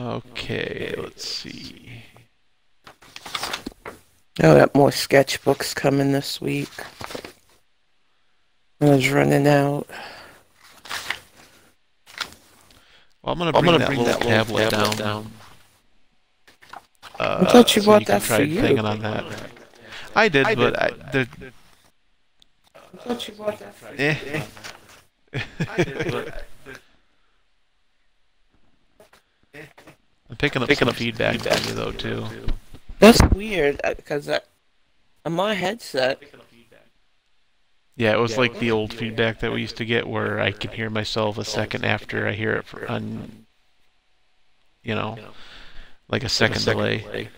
Okay, let's see. I got more sketchbooks coming this week. I was running out. Well, I'm gonna bring, I'm gonna that, bring little that little tablet, tablet down. down. Uh, I thought you so bought you can that try for you. On that. I did, I but did, I, but the, I thought you bought that for eh. I'm picking up Picking some up feedback, feedback. from you though too. That's weird, uh, because on my headset, Yeah, it was like the old feedback that we used to get, where I can hear myself a second after I hear it for, on, you know, like a second, delay.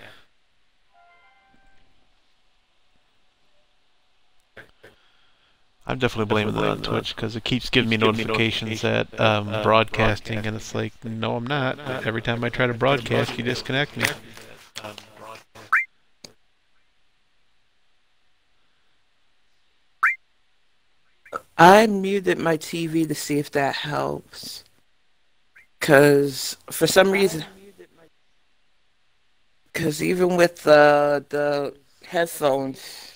I'm definitely blaming that on Twitch because it keeps giving me notifications that um, broadcasting, and it's like, no, I'm not. Every time I try to broadcast, you disconnect me. I muted my TV to see if that helps. Because for some reason, because even with the the headphones,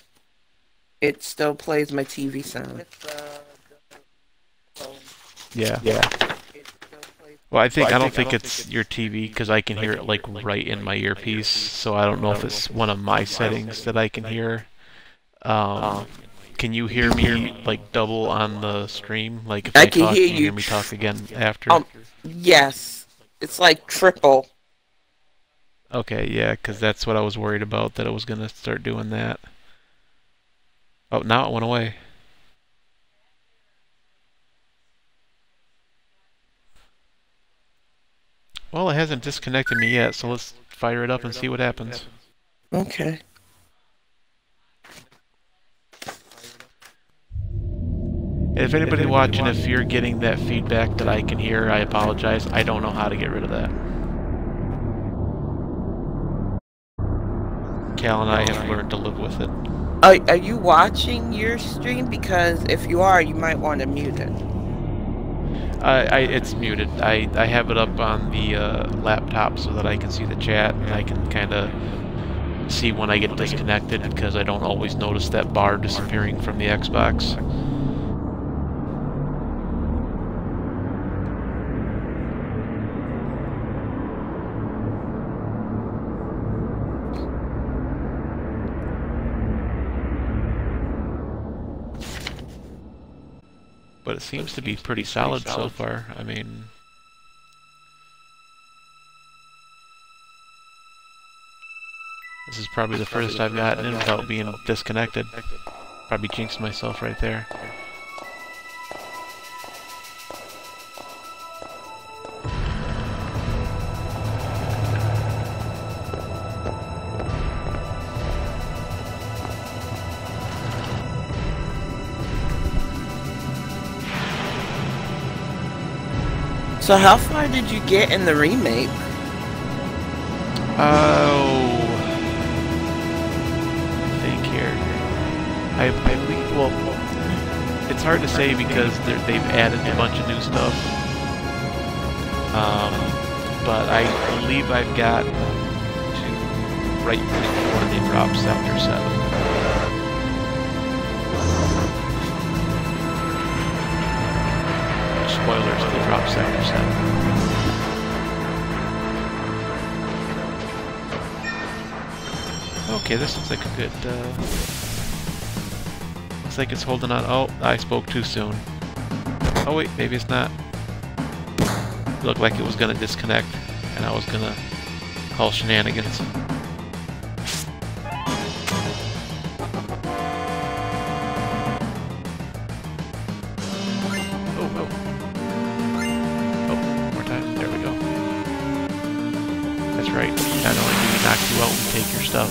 it still plays my TV sound. Yeah. Yeah. Well, I think I don't think it's your TV because I can hear it like right in my earpiece, so I don't know if it's one of my settings that I can hear. Um, can you hear me like double on the stream? Like if I I, can talk, hear can you hear me talk again after? Um, yes, it's like triple. Okay, yeah, because that's what I was worried about that it was gonna start doing that. Oh, now it went away. Well, it hasn't disconnected me yet, so let's fire it up and see what happens. Okay. If anybody watching, if you're getting that feedback that I can hear, I apologize. I don't know how to get rid of that. Cal and I have learned to live with it. Are, are you watching your stream? Because if you are, you might want to mute it. I, I it's muted. I, I have it up on the uh, laptop so that I can see the chat and I can kind of see when I get disconnected because I don't always notice that bar disappearing from the Xbox. It seems to be pretty solid so far. I mean, this is probably the first I've gotten in without being disconnected. Probably jinxed myself right there. So how far did you get in the remake? Oh, I think here. I, believe. Well, it's hard to say because they've added a bunch of new stuff. Um, but I believe I've got to right before they drop Sector Seven. Spoilers, they drop Sector Seven. Okay, this looks like a good, uh... Looks like it's holding on. Oh, I spoke too soon. Oh wait, maybe it's not. looked like it was gonna disconnect, and I was gonna call shenanigans. That's right. Not only do we knock you out, and take your stuff.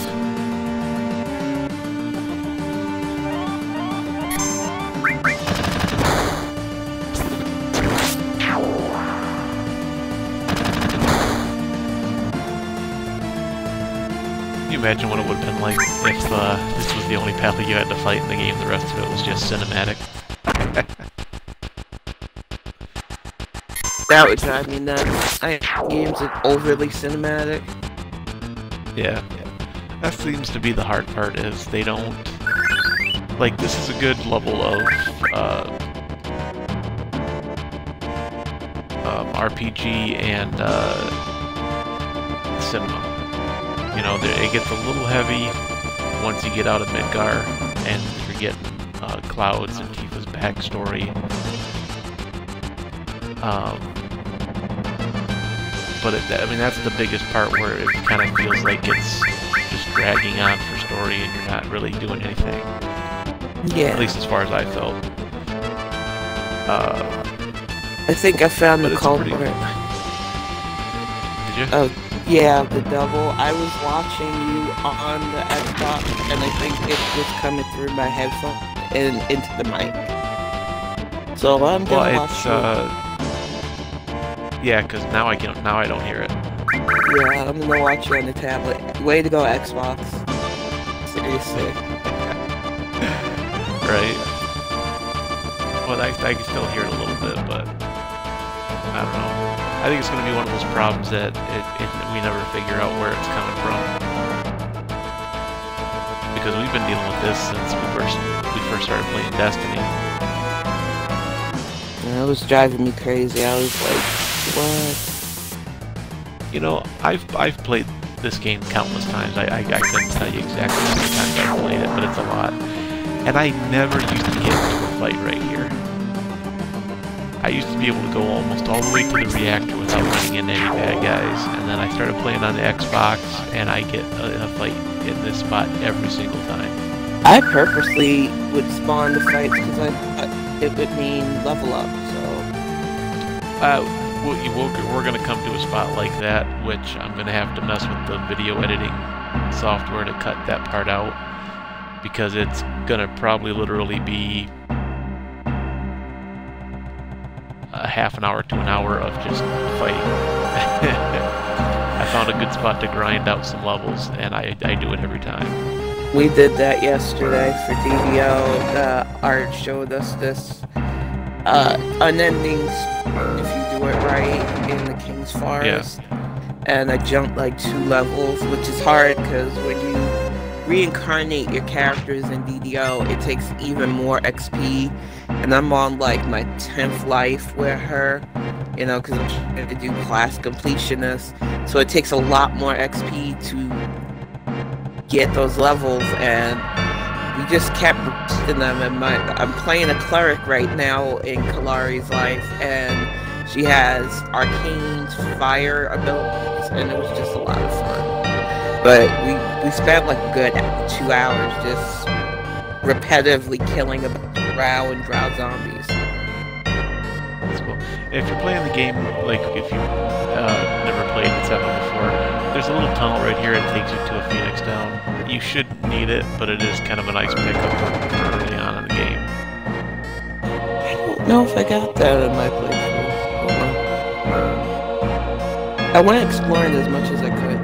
You imagine what it would have been like if uh, this was the only battle you had to fight in the game, the rest of it was just cinematic? That would drive me nuts. I games are overly cinematic. Yeah. That seems to be the hard part, is they don't... Like, this is a good level of, uh, um, RPG and, uh, cinema. You know, it gets a little heavy once you get out of Midgar, and you're getting uh, Cloud's and Tifa's backstory. Um, but it, I mean, that's the biggest part where it kind of feels like it's just dragging on for story and you're not really doing anything. Yeah. At least as far as I felt. Uh, I think I found the culprit. Pretty... Did you? Oh, yeah, the devil. I was watching you on the Xbox, and I think it was coming through my headphone and into the mic. So I'm gonna well, watch it's, uh, yeah, because now I can now I don't hear it. Yeah, I'm gonna watch you on the tablet. Way to go, Xbox. Seriously. right. Well, I, I can still hear it a little bit, but I don't know. I think it's going to be one of those problems that it, it, we never figure out where it's coming from. Because we've been dealing with this since we first we first started playing Destiny. That was driving me crazy. I was like, what? You know, I've I've played this game countless times. I, I, I couldn't tell you exactly how many times I've played it, but it's a lot. And I never used to get into a fight right here. I used to be able to go almost all the way to the reactor without running into any bad guys, and then I started playing on the Xbox, and I get in a fight in this spot every single time. I purposely would spawn the fights because I thought it would mean level up, so... Uh, we're going to come to a spot like that, which I'm going to have to mess with the video editing software to cut that part out, because it's going to probably literally be a half an hour to an hour of just fighting. I found a good spot to grind out some levels, and I, I do it every time. We did that yesterday for DDO. The art showed us this uh, unending if you do it right in the King's Forest. Yeah. And I jumped like two levels, which is hard because when you reincarnate your characters in DDO, it takes even more XP. And I'm on like my 10th life with her, you know, because I'm trying to do class completionist. So it takes a lot more XP to get those levels. And we just kept boosting them. And I'm playing a cleric right now in Kalari's life. And she has arcane fire abilities. And it was just a lot of fun. But we, we spent like good two hours just repetitively killing a drow and drow zombies. That's cool. If you're playing the game, like if you uh, never played 7 before, there's a little tunnel right here that takes you to a Phoenix Down. You should need it, but it is kind of a nice pickup early on in the game. I don't know if I got that in my playthrough. I went exploring as much as I could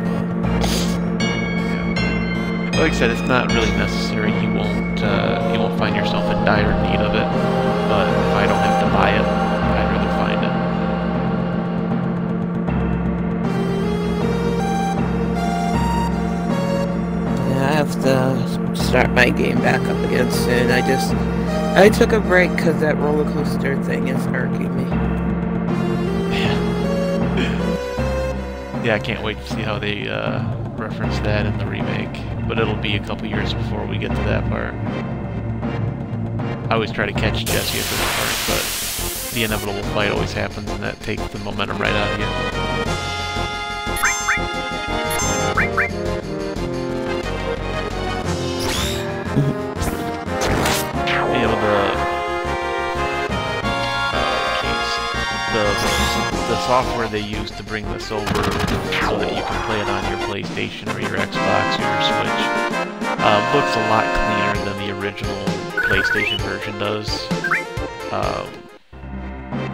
like I said, it's not really necessary. You won't uh, you won't find yourself in dire need of it. But if I don't have to buy it, have to start my game back up again soon. I just I took a break because that roller coaster thing is irking me. Yeah. I can't wait to see how they uh, reference that in the remake but it'll be a couple years before we get to that part. I always try to catch Jesse at this part, but the inevitable fight always happens, and that takes the momentum right out of you. You know, the... Uh, the, the software they use to bring this over so that you can play it on your PlayStation or your Xbox or your Switch uh, looks a lot cleaner than the original PlayStation version does. Um,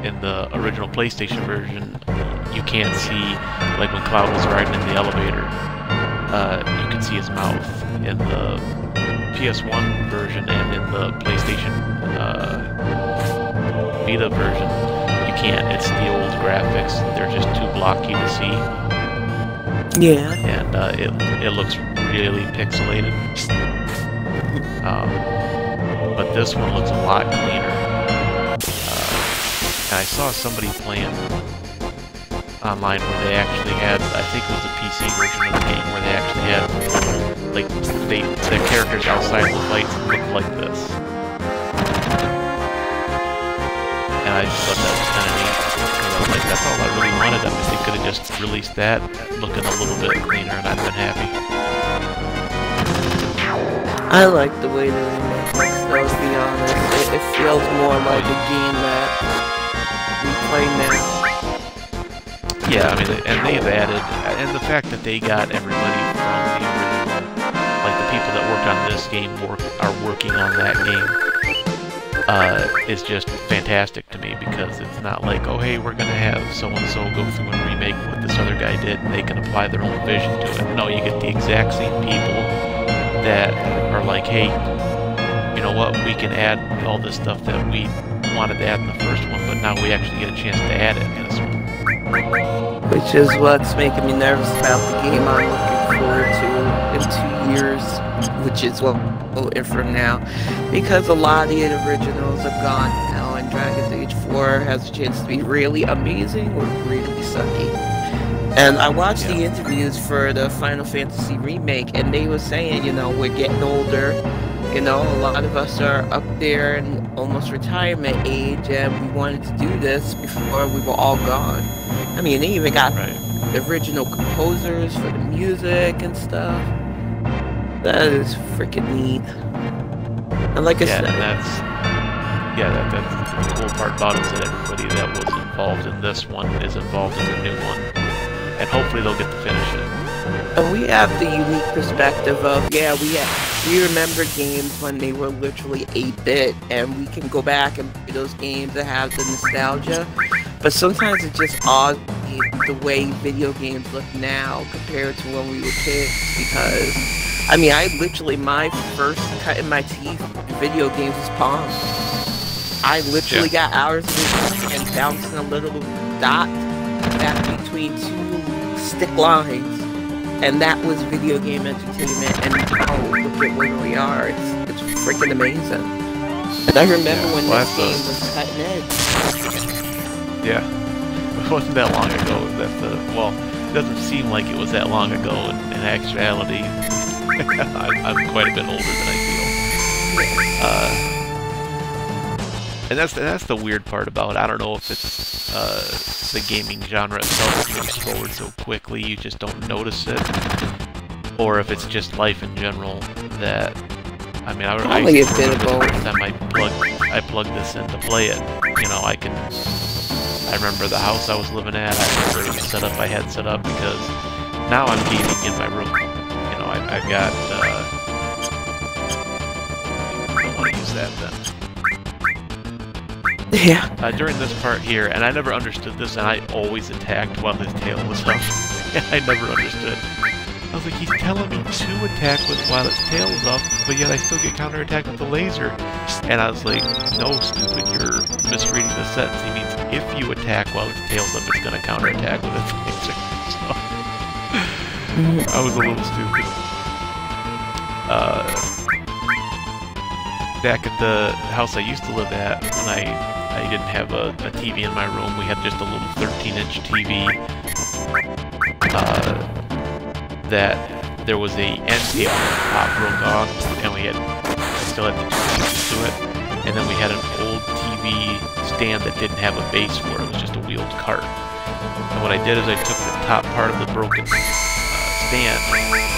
in the original PlayStation version, you can't see, like when Cloud was riding in the elevator, uh, you can see his mouth. In the PS1 version and in the PlayStation uh, Vita version, you can't. It's the old graphics. They're just too blocky to see. Yeah. And uh, it, it looks really pixelated. Um, but this one looks a lot cleaner. Uh, I saw somebody playing online where they actually had, I think it was a PC version of the game, where they actually had, like, they, the characters outside the fights look like this. And I just thought that was kind of neat. Because I was like, that's all I really wanted. I mean, they could have just released that looking a little bit cleaner and I'd have been happy. I like the way the remake looks, though, to be honest. It, it feels more like a game that we play now. Yeah, I mean, and they've added, and the fact that they got everybody on this game work are working on that game, uh, is just fantastic to me because it's not like, oh hey, we're gonna have so and so go through and remake what this other guy did, and they can apply their own vision to it. No, you get the exact same people that are like, hey, you know what, we can add all this stuff that we wanted to add in the first one, but now we actually get a chance to add it in this one. Which is what's making me nervous about the game I'm looking forward to in two years, which is what well, from now, because a lot of the originals are gone now, and Dragon's Age 4 has a chance to be really amazing or really sucky. And I watched yeah. the interviews for the Final Fantasy remake, and they were saying, you know, we're getting older. You know, a lot of us are up there in almost retirement age, and we wanted to do this before we were all gone. I mean, they even got right. original composers for the music and stuff. That is freaking neat. And like I yeah, said, that's yeah, that, that's the cool part about it is that everybody that was involved in this one is involved in the new one, and hopefully they'll get to finish it. And we have the unique perspective of yeah, we have, we remember games when they were literally 8-bit, and we can go back and play those games that have the nostalgia. But sometimes it's just odd the way video games look now compared to when we were kids because I mean I literally my first cut in my teeth video games was Pong. I literally yeah. got hours of it and bouncing a little dot back between two stick lines. And that was video game entertainment and now look at where we are. It's it's freaking amazing. And I remember yeah, when well, this game was cutting edge. Yeah it wasn't that long ago. That's the well, doesn't seem like it was that long ago. In, in actuality, I, am quite a bit older than I feel. Uh, and that's that's the weird part about it. I don't know if it's uh, the gaming genre itself moves forward so quickly you just don't notice it, or if it's just life in general that. I mean, I, I a bit of both. Time I plug I plug this in to play it, you know, I can I remember the house I was living at, I remember the setup I had set up because now I'm gaming in my room. You know, I, have got, uh, I don't want to use that then. Yeah. Uh, during this part here, and I never understood this, and I always attacked while his tail was up. I never understood. I was like, he's telling me to attack with while its tail is up, but yet I still get counterattacked with the laser. And I was like, no, stupid, you're misreading the sentence. If you attack while its tail's up, it's going to counterattack with its laser. So, I was a little stupid. Uh, back at the house I used to live at, when I, I didn't have a, a TV in my room, we had just a little 13-inch TV. Uh, that there was a end cable pop broke off, and we had still had the two pieces to it and then we had an old stand that didn't have a base for it. It was just a wheeled cart. And what I did is I took the top part of the broken uh, stand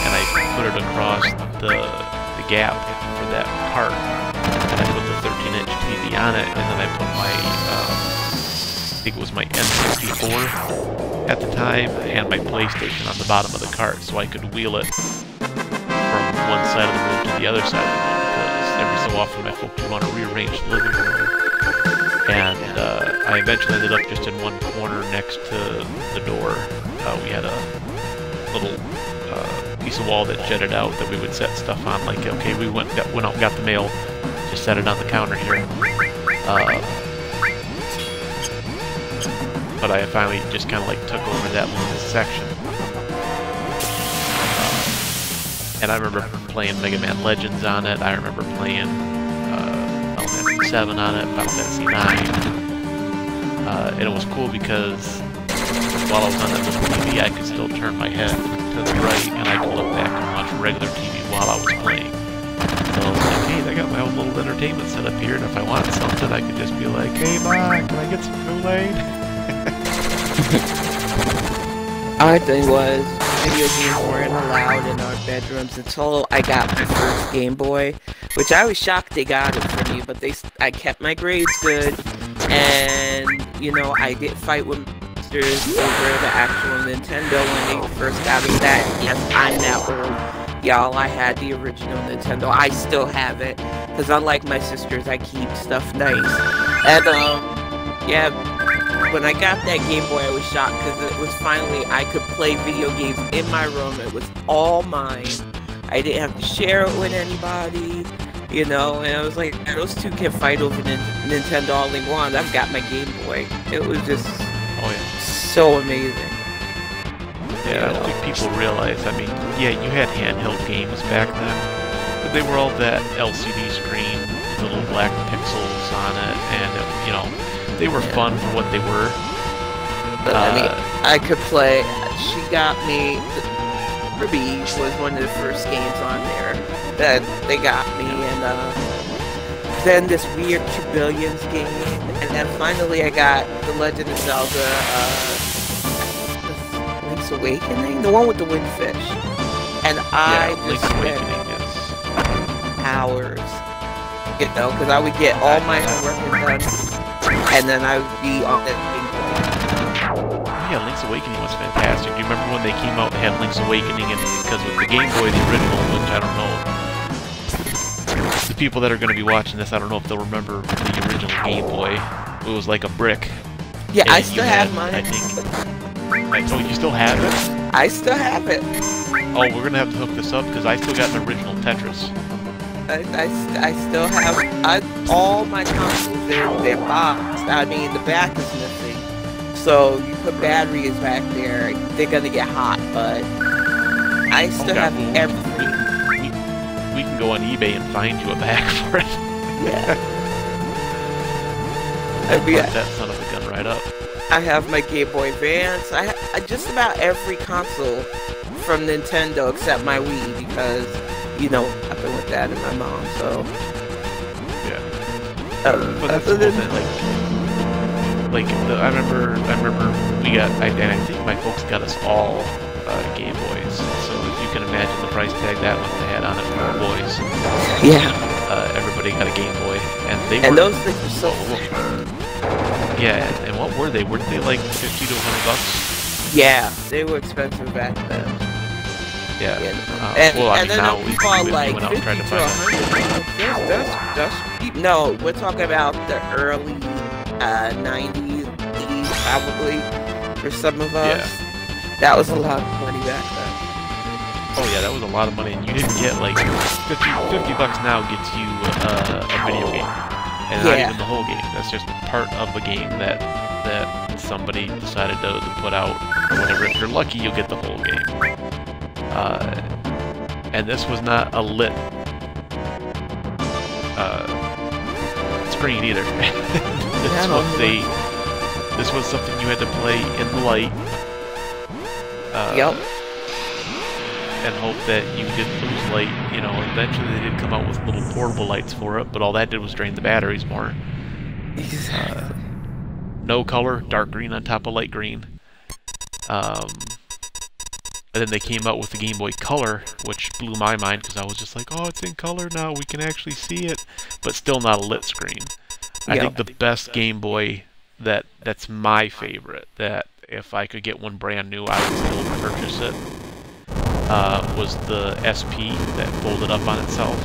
and I put it across the, the gap for that cart. And I put the 13-inch TV on it, and then I put my, um, I think it was my N64 at the time, and my PlayStation on the bottom of the cart, so I could wheel it from one side of the room to the other side of the room because every so often my folks would want to rearrange the living room. And uh, I eventually ended up just in one corner next to the door. Uh, we had a little uh, piece of wall that jutted out that we would set stuff on. Like, okay, we went, got, went out got the mail, just set it on the counter here. Uh, but I finally just kind of like took over that little section. and I remember playing Mega Man Legends on it. I remember playing 7 on it, Final Fantasy 9. Uh, and it was cool because while I was on that little TV, I could still turn my head to the right and I could look back and watch regular TV while I was playing. So I was like, hey, I got my own little entertainment set up here, and if I wanted something, I could just be like, hey, Ma, can I get some Kool-Aid? Our thing was, video games weren't allowed in our bedrooms until I got my first Game Boy, which I was shocked they got it for me, but they I kept my grades good, and, you know, I did fight with sisters over the actual Nintendo when they first got me that. Yes, I'm that old. Y'all, I had the original Nintendo. I still have it. Because unlike my sisters, I keep stuff nice. And, um, yeah, when I got that Game Boy, I was shocked because it was finally, I could play video games in my room. It was all mine. I didn't have to share it with anybody, you know, and I was like, those two can fight over Nintendo all they want. I've got my Game Boy. It was just oh, yeah. so amazing. Yeah, I don't think people realize. I mean, yeah, you had handheld games back then, but they were all that LCD screen, little black pixels on it, and you know, they were yeah. fun for what they were. But uh, I mean, I could play. She got me. Ruby was one of the first games on there that they got me, and uh, then this weird Cubillions game, and then finally I got The Legend of Zelda. Uh, Awakening? The one with the windfish. And I yeah, just spent hours, you know, because I would get all my homework done, and then I would be on that Boy. Yeah, Link's Awakening was fantastic. Do you remember when they came out and had Link's Awakening, and because with the Game Boy, the original, which I don't know, the people that are going to be watching this, I don't know if they'll remember the original Game Boy. It was like a brick. Yeah, I still have mine. I think so oh, you still have it? I still have it. Oh, we're gonna have to hook this up because I still got an original Tetris. I, I, I still have I, all my consoles. They're they're boxed. I mean, the back is missing. So you put batteries back there, they're gonna get hot. But I oh, still oh, have well, everything. We, we, we, can go on eBay and find you a back for it. Yeah. I'd be that son of a gun right up. I have my Game Boy Advance. I, I just about every console from Nintendo except my Wii because you know what happened with that and my mom. So yeah. Um, but that's than, like like the, I remember I remember we got I, and I think my folks got us all uh, Game Boys. So if you can imagine the price tag that one they had on it for our boys. Yeah. Uh, everybody got a Game Boy, and they and were, those things were so. Yeah, and what were they? Were they like 50 to 100 bucks? Yeah, they were expensive back then. Yeah. yeah. Uh, and, well, I and mean, now we, we, like went out and tried to find. That's, that's, no, we're talking about the early uh, 90s, 80s, probably, for some of us. Yeah. That was a lot of money back then. Oh yeah, that was a lot of money, and you didn't get like 50, 50 bucks now gets you uh, a video game and yeah. not even the whole game. That's just part of the game that that somebody decided to, to put out or whatever. If you're lucky, you'll get the whole game. Uh, and this was not a lit uh, screen either. this was a this was something you had to play in the light. Uh, yep and hope that you didn't lose light. You know, eventually they did come out with little portable lights for it, but all that did was drain the batteries more. Exactly. Uh, no color, dark green on top of light green. Um, and then they came out with the Game Boy Color, which blew my mind because I was just like, oh, it's in color now, we can actually see it, but still not a lit screen. I think the best Game Boy that that's my favorite, that if I could get one brand new, I would still purchase it, uh, was the SP that folded up on itself.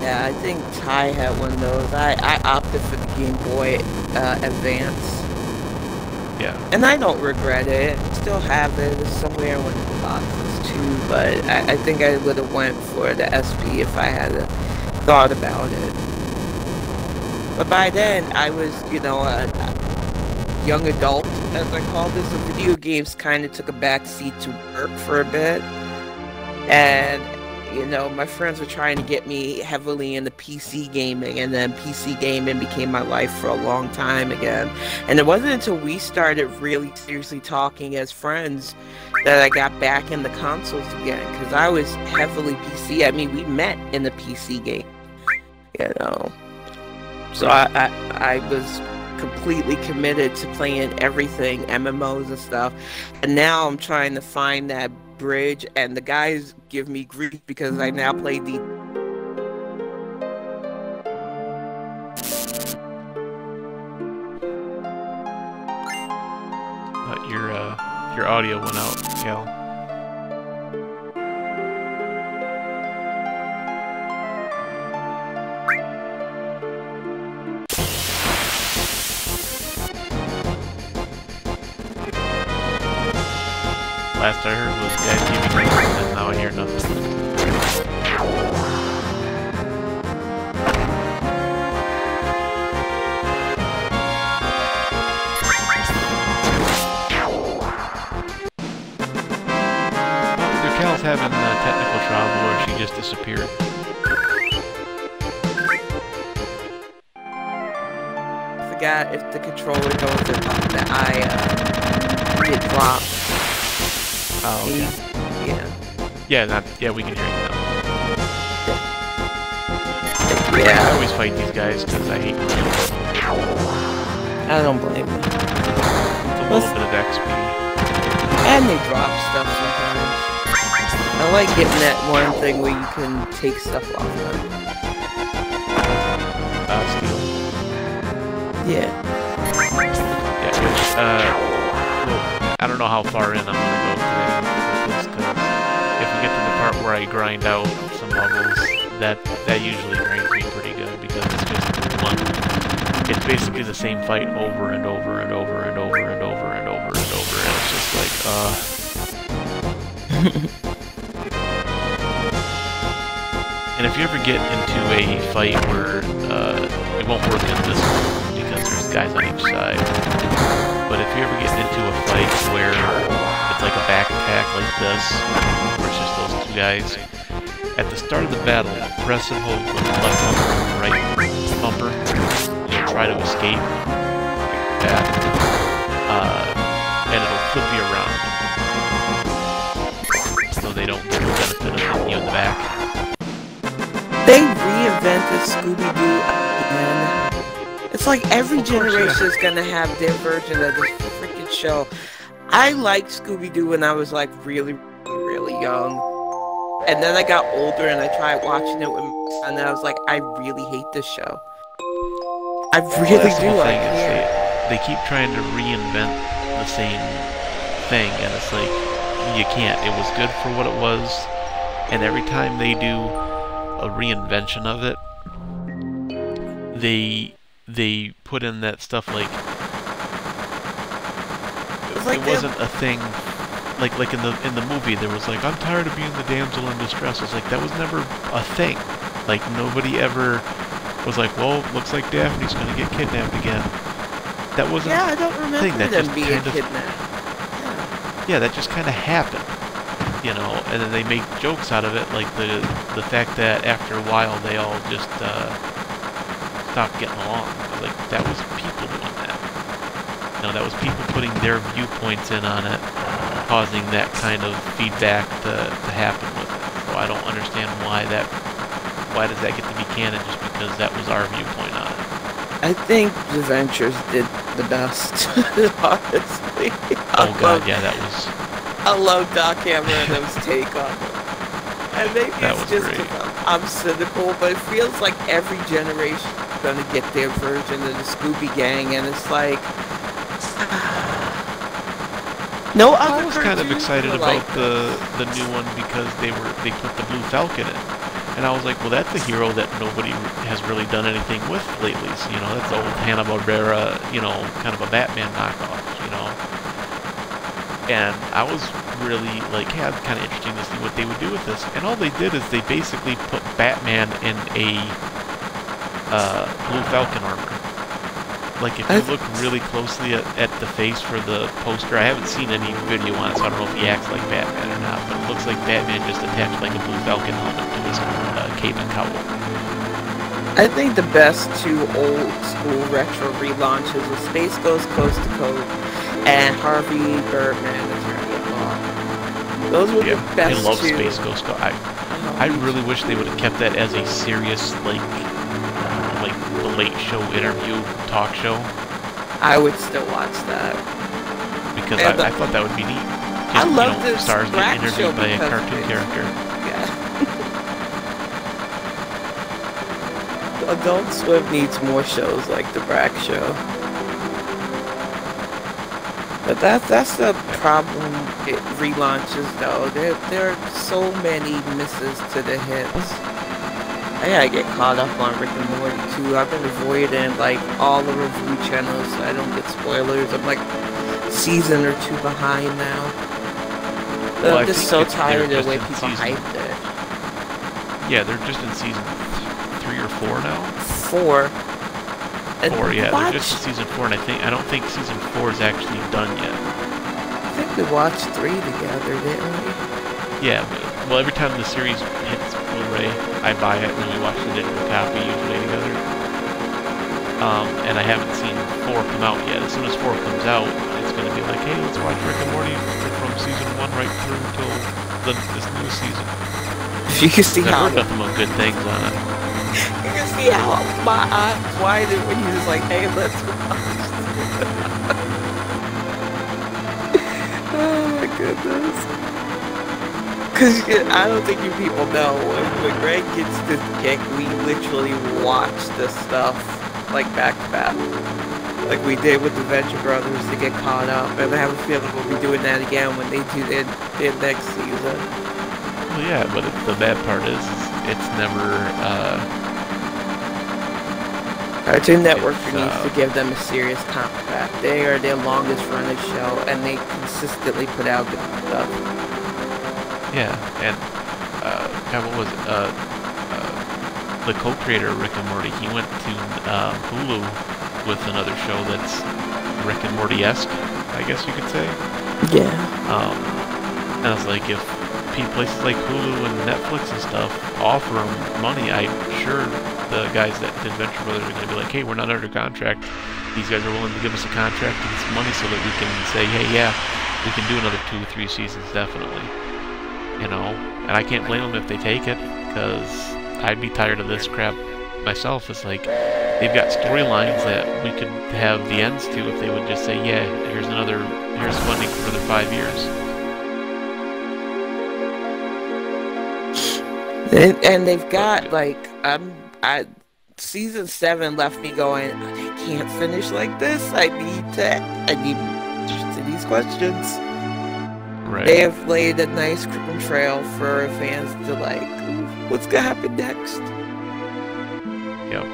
Yeah, I think Ty had one of those. I, I opted for the Game Boy uh, Advance. Yeah. And I don't regret it. I still have it it's somewhere in one of the boxes too, but I, I think I would have went for the SP if I had thought about it. But by then, I was, you know, a young adult, as I call this. The video games kind of took a backseat to work for a bit. And, you know, my friends were trying to get me heavily into PC gaming, and then PC gaming became my life for a long time again. And it wasn't until we started really seriously talking as friends that I got back in the consoles again, because I was heavily PC. I mean, we met in the PC game, you know. So I, I, I was completely committed to playing everything, MMOs and stuff. And now I'm trying to find that bridge, and the guys give me grief because I now play the. But your uh, your audio went out, Cal. Last I heard was guys giving me and now I hear nothing. Either Cal's having uh, technical trouble or she just disappeared. I forgot if the controller knows that, that I uh, get dropped. Oh, okay. Yeah. Yeah, that, yeah, we can hear now. I always fight these guys because I hate them. I don't blame you. It's a little bit of XP. And they drop stuff sometimes. I like getting that one thing where you can take stuff off them. Uh, steal. Yeah. Yeah, which, uh, don't know how far in I'm gonna go today. With this, because if we get to the part where I grind out some levels, that, that usually drains me pretty good, because it's just one, it's basically the same fight over and over and over and over and over and over and over, and it's just like, uh... and if you ever get into a fight where, uh, it won't work in this one, because there's guys on each side, but if you ever get into a fight where it's like a back attack like this, just those two guys, at the start of the battle, press and hold the left bumper and right bumper, and try to escape, like that, uh, and it'll flip you around. So they don't get the benefit of hitting you in the back. They reinvented Scooby-Doo like every Of course, yeah. generation is gonna have their version of this freaking show. I liked Scooby-Doo when I was like really, really young. And then I got older and I tried watching it with my son and I was like, I really hate this show. I really That's the do. whole I thing is can't. they, they keep trying to reinvent the same thing, and it's like you can't. It was good for what it was, and every time they do a reinvention of it, they they put in that stuff like It's like it wasn't a thing. Like like in the in the movie, there was like I'm tired of being the damsel in distress. It's like that was never a thing. Like nobody ever was like, well, looks like Daphne's gonna get kidnapped again. That wasn't Yeah, I don't remember thing that them just being kind of- kidnapped. yeah, that just kind of happened, you know. And then they make jokes out of it, like the the fact that after a while they all just uh, stopped getting along. Like that was people doing that. You know, that was people putting their viewpoints in on it, causing that kind of feedback to to happen with it. So I don't understand why that. Why does that get to be canon just because that was our viewpoint on it? I think the Ventures did the best, honestly. Oh, I Oh god, love- yeah, that was I love Doc Hammer and those take on it. And maybe That it's was just great. I'm cynical, but it feels like every generation gonna get their version of the Scooby Gang, and it's like no other. I was kind of excited about like the the new one because they were they put the Blue Falcon in, and I was like, well, that's a hero that nobody has really done anything with lately. So, you know, that's old Hanna Barbera, you know, kind of a Batman knockoff, you know. And I was really like, yeah, it's kind of interesting to see what they would do with this. And all they did is they basically put Batman in a uh, Blue Falcon armor. like if you look really closely at, at the face for the poster, I haven't seen any video on it, so I don't know if he acts like Batman or not. But it looks like Batman just attached like a blue Falcon helmet to his uh, cape and cowl. I think the best two old school retro relaunches was Space Ghost Coast to Coast and Harvey Birdman Attorney at Law. Those were yeah, the best I love two. Space Ghost. I, I really wish they would have kept that as a serious, like, Late Show interview talk show. I would still watch that because I, the, I, thought that would be neat. I love you know, this stars get interviewed by a cartoon character. Adult Swim needs more shows like The Brak Show. But that, that's the problem it relaunches though. There, there are so many misses to the hits. I gotta get caught up on Rick and Morty too. I've been avoiding like all the review channels so I don't get spoilers. I'm like season or two behind now. Well, I'm just so tired of the way people season. hyped it. Yeah, they're just in season three or four now? Four. And four, yeah. Watch... They're just in season four, and I think I don't think season four is actually done yet. I think we watched three together, didn't we? Yeah, but, well, every time the series hits Blu-ray, I buy it, and then we watch the digital copy usually together. Um, and I haven't seen four come out yet. As soon as four comes out, it's going to be like, hey, let's watch Rick and Morty from season one right through till the, this new season. You can see how I've heard nothing but good things on it you can see how my eyes widened when he was like, hey, let's watch oh my goodness. Because I don't think you people know, when, when Greg gets this kick, we literally watch this stuff, like, back to back. Like we did with the Venture Brothers to get caught up, and I have a feeling we'll be doing that again when they do their, their next season. Well, yeah, but the bad part is, it's never, uh, Cartoon Network needs to give them a serious contract. They are their longest running show, and they consistently put out good stuff. Yeah, and uh, God, what was it? Uh, uh, the co-creator Rick and Morty, he went to uh, Hulu with another show that's Rick and Morty-esque, I guess you could say. Yeah. Um, and I was like, if places like Hulu and Netflix and stuff offer them money, I'm sure the guys that did Venture Brothers are going to be like, hey, we're not under contract. These guys are willing to give us a contract and some money so that we can say, hey, yeah, we can do another two or three seasons, definitely. You know, and I can't blame them if they take it, because I'd be tired of this crap myself. It's like, they've got storylines that we could have the ends to if they would just say, yeah, here's another, here's funding for another five years. And, and they've got, like, I'm I season seven left me going. I can't finish like this. I need to. I need to these questions. Right. They have laid a nice trail for fans to like. What's gonna happen next? Yep.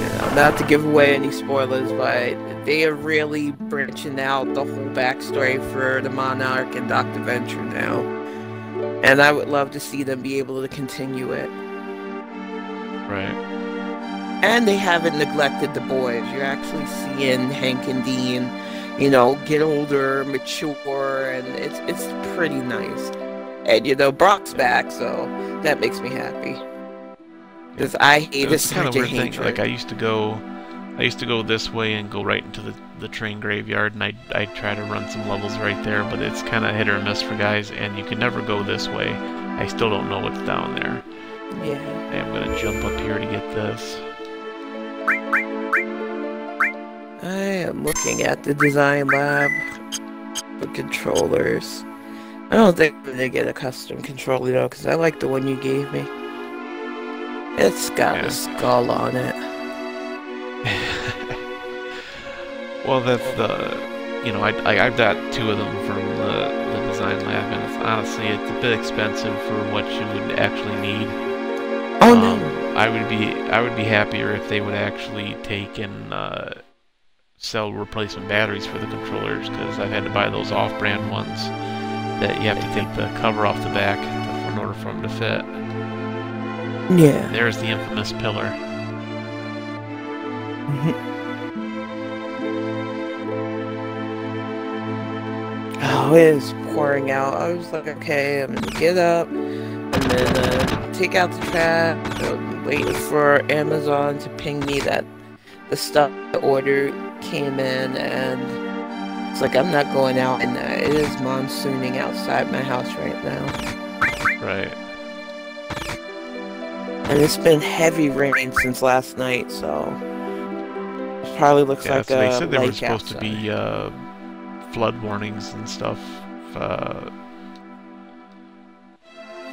You know, not to give away any spoilers, but they are really branching out the whole backstory for the Monarch and Doctor Venture now. And I would love to see them be able to continue it. Right. And they haven't neglected the boys. You're actually seeing Hank and Dean, you know, get older, mature, and it's it's pretty nice. And you know, Brock's back, so that makes me happy. Because I hate this kind of weird thing. Like I used to go I used to go this way and go right into the, the train graveyard, and I I try to run some levels right there, but it's kind of hit or miss for guys, and you can never go this way. I still don't know what's down there. Yeah. I'm gonna jump up here to get this. I am looking at the design lab for controllers. I don't think I'm gonna get a custom controller though, because I like the one you gave me. It's got yeah. a skull on it. well, that's the, you know, I, I, have got two of them from the, the design lab, and it's, honestly, it's a bit expensive for what you would actually need. Oh um, no! I would be, I would be happier if they would actually take and uh, sell replacement batteries for the controllers, because I've had to buy those off-brand ones that you have to take the cover off the back in order for them to fit. Yeah. There's the infamous pillar. oh, it is pouring out. I was like, okay, I'm gonna get up and then uh, take out the trash. Wait for Amazon to ping me that the stuff I ordered came in, and it's like I'm not going out, and uh, it is monsooning outside my house right now. Right. And it's been heavy rain since last night, so it probably looks Yeah, like so they said there were supposed to be uh, flood warnings and stuff uh,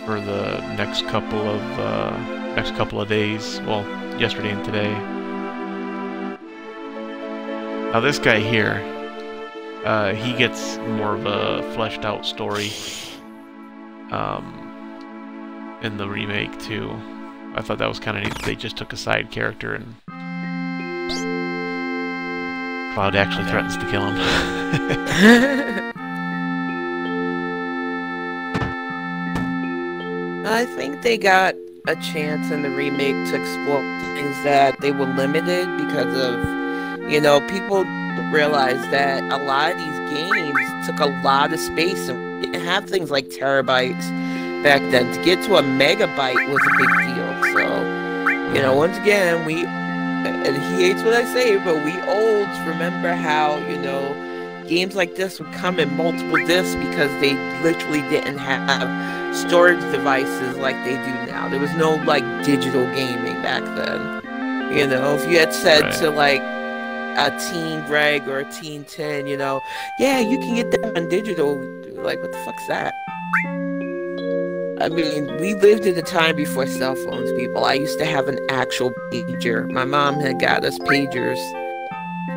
for the next couple of uh, next couple of days. Well, yesterday and today. Now this guy here, uh, he gets more of a fleshed out story um, in the remake too. I thought that was kind of neat. They just took a side character and Cloud actually threatens to kill him. I think they got a chance in the remake to explore things that they were limited because of, you know, people realize that a lot of these games took a lot of space and didn't have things like terabytes back then. To get to a megabyte was a big deal. So, you know, mm. once again, we, and he hates what I say, but we olds remember how, you know, games like this would come in multiple discs because they literally didn't have storage devices like they do now. There was no like digital gaming back then. You know, if you had said Right. to like a teen Greg or a teen 10, you know, yeah, you can get them on digital. Like, what the fuck's that? I mean, we lived in a time before cell phones, people. I used to have an actual pager. My mom had got us pagers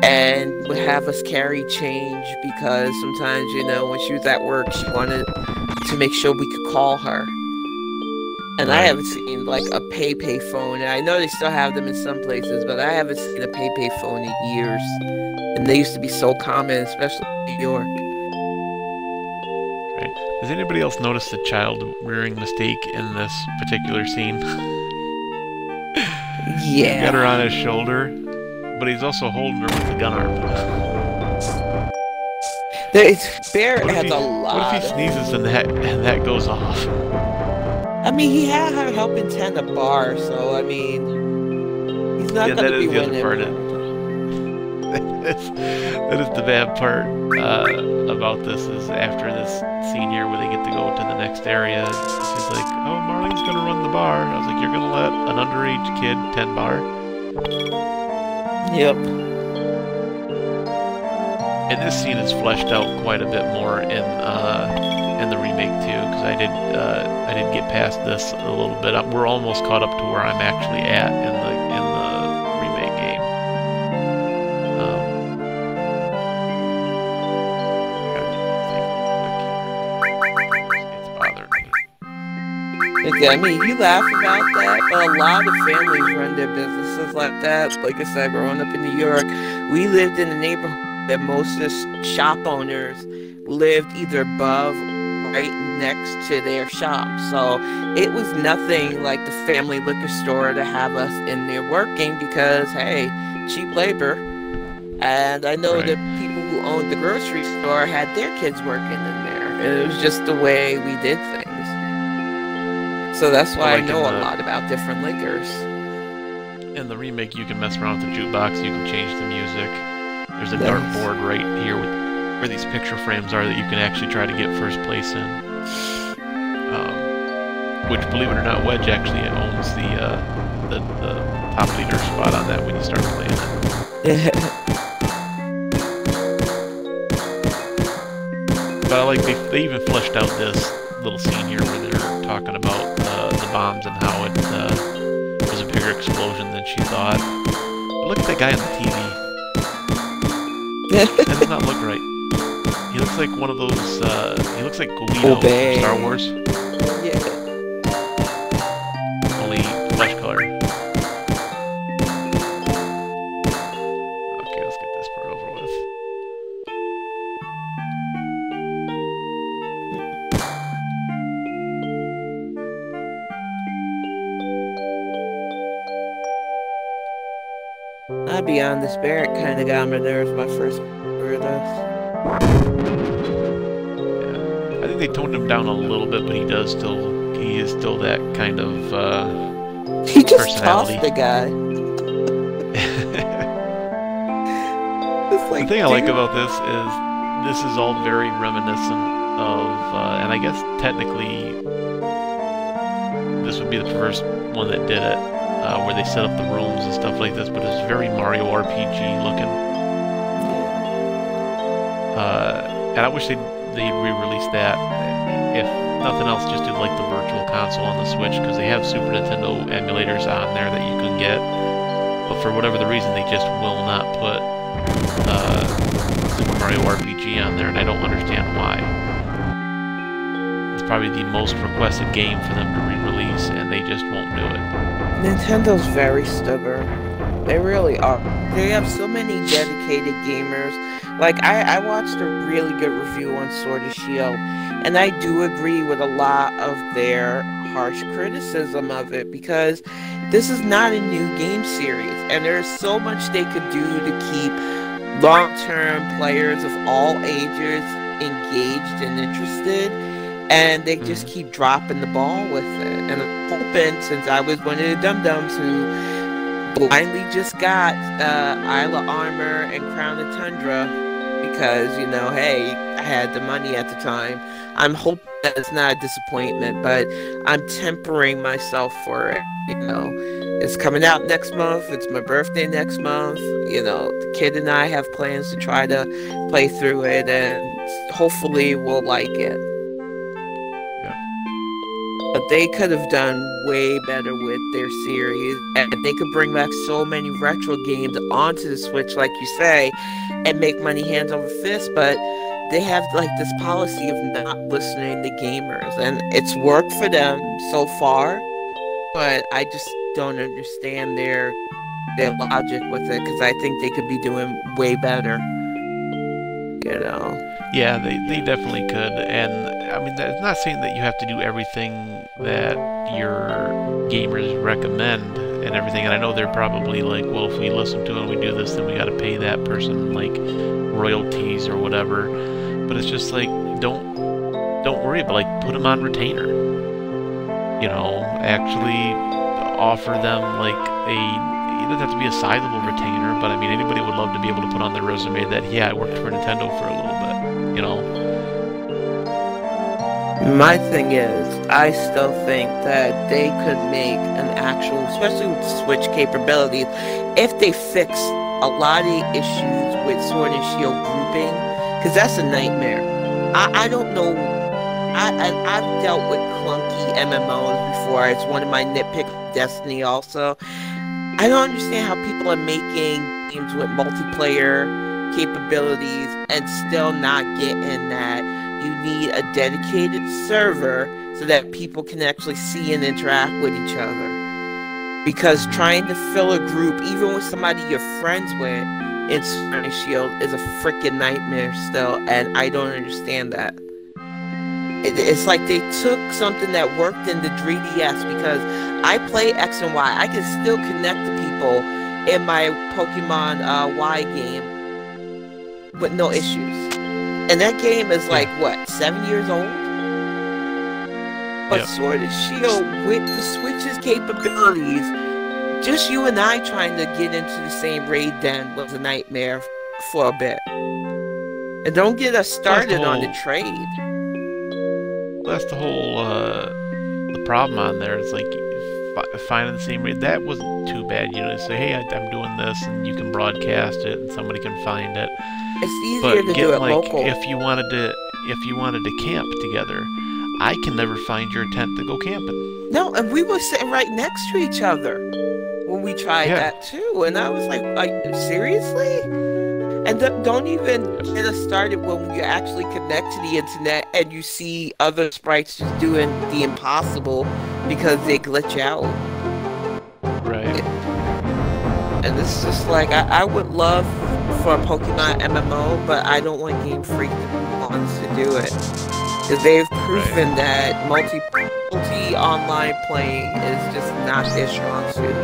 and would have us carry change because sometimes, you know, when she was at work, she wanted to make sure we could call her. And I haven't seen like a pay pay phone. And I know they still have them in some places, but I haven't seen a pay pay phone in years. And they used to be so common, especially in New York. Right. Has anybody else noticed the child rearing mistake in this particular scene? He's got her on his shoulder, but he's also holding her with the gun arm. There's, Bear has he, a what if he sneezes and that and that goes off? I mean, he had her helping tend a bar, so I mean, he's not Yeah, gonna that be is the other winning. part That's- that is the bad part uh, about this is after this scene here where they get to go to the next area. She's like, "Oh, Marlene's gonna run the bar." I was like, "You're gonna let an underage kid tend bar?" Yep. And this scene is fleshed out quite a bit more in uh, too, because I did uh, I did get past this a little bit. Uh, We're almost caught up to where I'm actually at in the in the remake game. Um. It's bothering me. Okay, I mean, you laugh about that, but a lot of families run their businesses like that. Like I said, growing up in New York, we lived in a neighborhood that most of the shop owners lived either above right next to their shop. So it was nothing like the family liquor store to have us in there working because, hey, cheap labor. And I know Right. that people who owned the grocery store had their kids working in there. It was just the way we did things. So that's why Like I know a uh, lot about different liquors. In the remake, you can mess around with the jukebox. You can change the music. There's a Nice. dartboard right here with where these picture frames are that you can actually try to get first place in. Um, which, believe it or not, Wedge actually owns the uh, the, the top leader spot on that when you start playing it. But I like they, they even fleshed out this little scene here where they're talking about uh, the bombs and how it uh, was a bigger explosion than she thought. But look at that guy on the TV. That does not look right. He looks like one of those. Uh, he looks like Guido Obey. from Star Wars, yeah. only flesh color. Okay, let's get this part over with. I I'll be honest, Barret kind of got on my nerves my first heard this. Yeah. I think they toned him down a little bit, but he does still, he is still that kind of, uh, He just tossed the guy. like, the thing. I like about this is this is all very reminiscent of, uh, and I guess technically this would be the first one that did it, uh, where they set up the rooms and stuff like this, but it's very Mario RPG looking. And I wish they'd, they'd re-release that. If nothing else, just do like the virtual console on the Switch, because they have Super Nintendo emulators on there that you can get. But for whatever the reason, they just will not put uh, Super Mario RPG on there, and I don't understand why It's probably the most requested game for them to re-release, and they just won't do it. Nintendo's very stubborn. They really are. They have so many dedicated gamers. Like, I, I watched a really good review on Sword of Shield, and I do agree with a lot of their harsh criticism of it because this is not a new game series, and there's so much they could do to keep long-term players of all ages engaged and interested and they just mm-hmm. keep dropping the ball with it. And I'm hoping, since I was one of the dum dums who blindly just got uh, Isle Armor and Crown of Tundra because, you know, hey, I had the money at the time. I'm hoping that it's not a disappointment, but I'm tempering myself for it. You know, it's coming out next month. It's my birthday next month. You know, the kid and I have plans to try to play through it, and hopefully we'll like it. But they could have done way better with their series, and they could bring back so many retro games onto the Switch, like you say, and make money hands over fist. But they have like this policy of not listening to gamers, and it's worked for them so far. But I just don't understand their their logic with it because I think they could be doing way better. You know. Yeah, they, they definitely could. And I mean, it's not saying that you have to do everything that your gamers recommend and everything. And I know they're probably like, well, if we listen to and we do this, then we got to pay that person like royalties or whatever. But it's just like, don't don't worry about like put them on retainer. You know, actually offer them like a it doesn't have to be a sizable retainer, but I mean anybody would love to be able to put on their resume that yeah, I worked for Nintendo for a little bit you know. My thing is, I still think that they could make an actual, especially with Switch capabilities, if they fix a lot of issues with Sword and Shield grouping, because that's a nightmare. I, I don't know. I, I I've dealt with clunky MMOs before. It's one of my nitpick Destiny also. I don't understand how people are making games with multiplayer capabilities and still not getting that you need a dedicated server so that people can actually see and interact with each other. Because trying to fill a group, even with somebody you're friends with, in Sword Shield is a freaking nightmare still, and I don't understand that. It, it's like they took something that worked in the 3DS because I play X and Y. I can still connect to people in my Pokemon uh, Y game with no issues. And that game is like what, seven years old? But yep. Sword and Shield with the Switch's capabilities, just you and I trying to get into the same raid den was a nightmare for a bit. And don't get us started whole, on the trade. That's the whole uh, the problem on there. It's like finding the same raid. That wasn't too bad. You know, say, hey, I, am doing this, and you can broadcast it, and somebody can find it. It's easier but to do it like, local. If you wanted to, if you wanted to camp together, I can never find your tent to go camping. No, and we were sitting right next to each other when we tried yeah. that too, and I was like, like seriously? And don't even get us started when you actually connect to the internet and you see other sprites just doing the impossible because they glitch out. Right. And it's just like I, I would love for a Pokemon MMO, but I don't want Game Freak wants to do it. Because they've proven right. that multi multi online playing is just not their strong suit.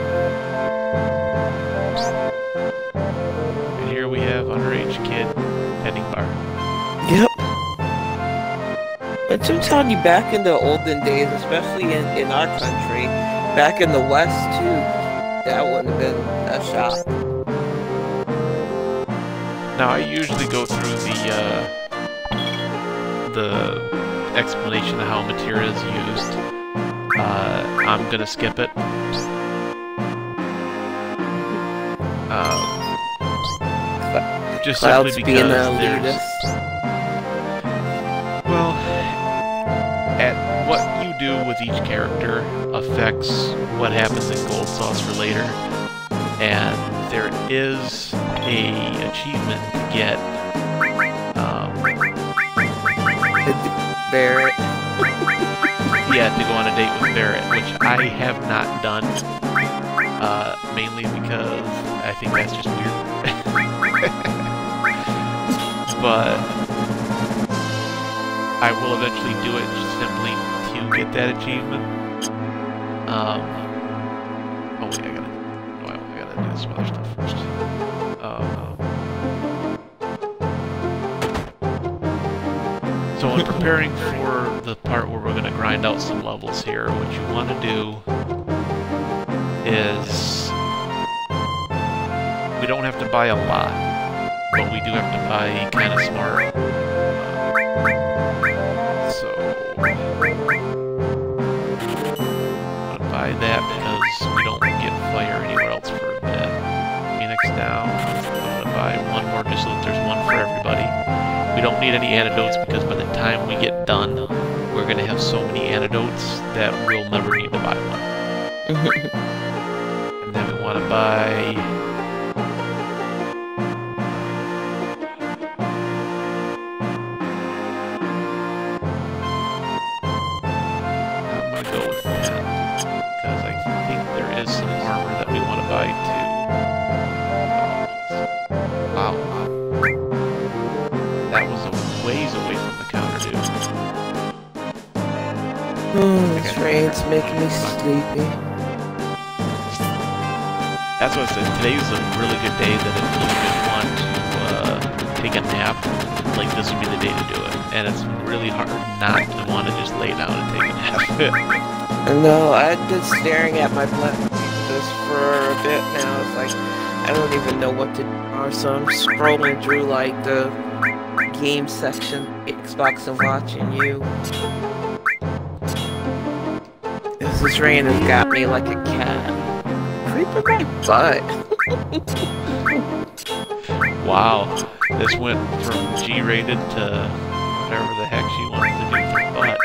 And here we have underage kid heading bar. Yep. But I'm telling you, back in the olden days, especially in, in our country, back in the West too, that wouldn't have been a shock. Now I usually go through the uh, the explanation of how materia is used. Uh, I'm gonna skip it. Um, just Cloud's simply being because a there's well, at what you do with each character affects what happens in Gold Saucer for later, and there is a achievement to get. Um, Barret. yeah, to go on a date with Barret, which I have not done, uh, mainly because I think that's just weird. but I will eventually do it simply to get that achievement. Um, oh wait, I gotta, no, I gotta do some other stuff preparing for the part where we're gonna grind out some levels here, what you want to do is we don't have to buy a lot, but we do have to buy kind of smart. So I'm gonna buy that because we don't get fire anywhere else for a bit. Phoenix down. I'm gonna buy one more just so that there's one for everybody. We don't need any antidotes because time we get done, we're gonna have so many antidotes that we'll never need to buy one. And then we want to buy. That's what Today was a really good day that if you just want to uh, take a nap, like this would be the day to do it. And it's really hard not to want to just lay down and take a nap. No, I've been staring at my black this for a bit now. It's like I don't even know what to do. So I'm scrolling through like the game section, Xbox and watching you. This rain has got me like a cat. My wow, this went from G-rated to whatever the heck she wants to do for butt.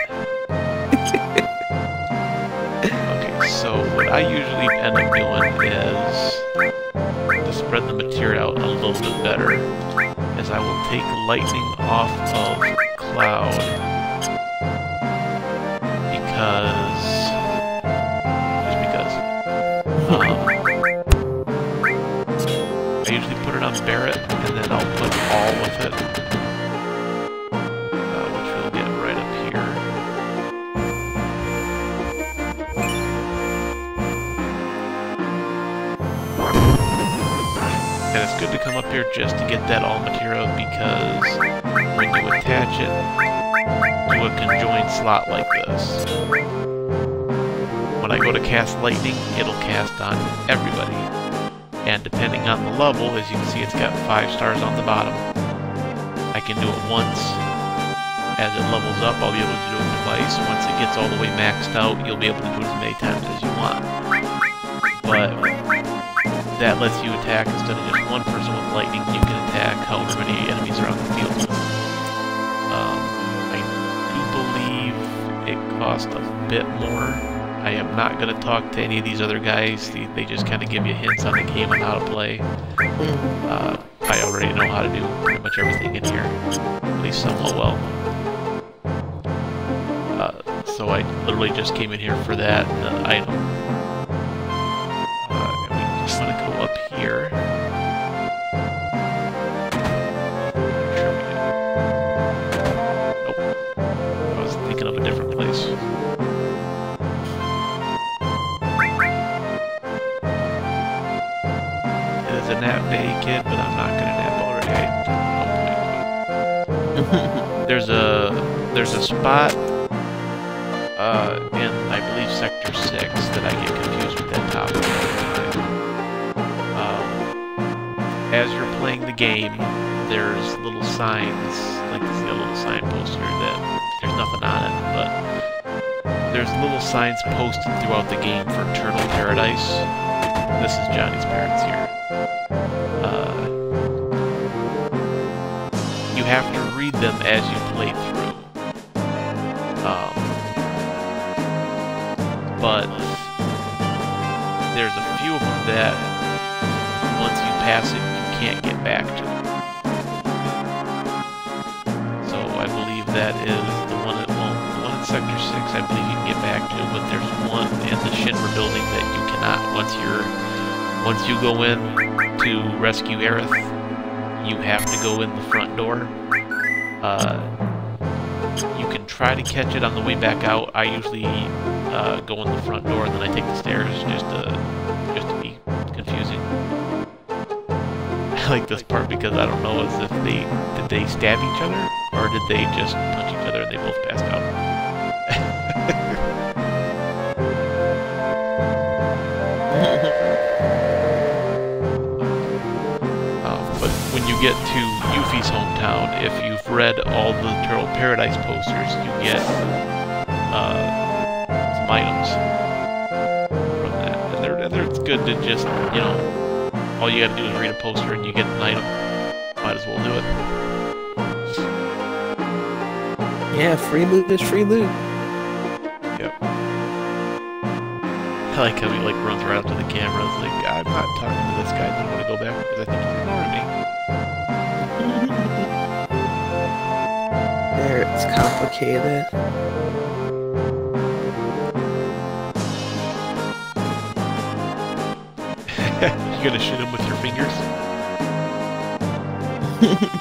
Okay, so what I usually end up doing is to spread the materia out a little bit better is I will take lightning off of Cloud. Because just because. Um, here just to get that all materia because when you attach it to a conjoined slot like this, when I go to cast lightning, it'll cast on everybody. And depending on the level, as you can see it's got 5 stars on the bottom. I can do it once. As it levels up, I'll be able to do it twice. Once it gets all the way maxed out, you'll be able to do it as many times as you want. But that lets you attack instead of just one person with lightning. You can attack however many enemies are on the field. Um, I do believe it cost a bit more. I am not going to talk to any of these other guys. They, they just kind of give you hints on the game and how to play. Uh, I already know how to do pretty much everything in here, at least somewhat well. Uh, so I literally just came in here for that uh, item. Here. Sure we do. Nope. I was thinking of a different place. It is a nap day, kid, but I'm not gonna nap already. There's a there's a spot uh, in, I believe, Sector 6 that I signs, like a little sign poster that there's nothing on it, but there's little signs posted throughout the game for Eternal Paradise. This is Johnny's parents here. Uh, you have to read them as you play through. Um, but there's a few of them that once you pass it, you can't get back to. That is the one at well, the one in Sector Six. I believe you can get back to, but there's one in the Shinra building that you cannot. Once you're once you go in to rescue Aerith, you have to go in the front door. Uh, you can try to catch it on the way back out. I usually uh, go in the front door and then I take the stairs just to like this part because I don't know if they did they stab each other or did they just punch each other and they both passed out. Um, but when you get to Yuffie's hometown, if you've read all the Turtle Paradise posters, you get uh, some items from that. And they're, they're it's good to just, you know, all you gotta do is read a poster and you get an item. Might as well do it. Yeah, free loot is free loot. Yep. I like how he like runs right up to the camera. It's like, I'm not talking to this guy. I don't want to go back because I think he's ignoring me. There, it's complicated. You gonna shoot him with your fingers?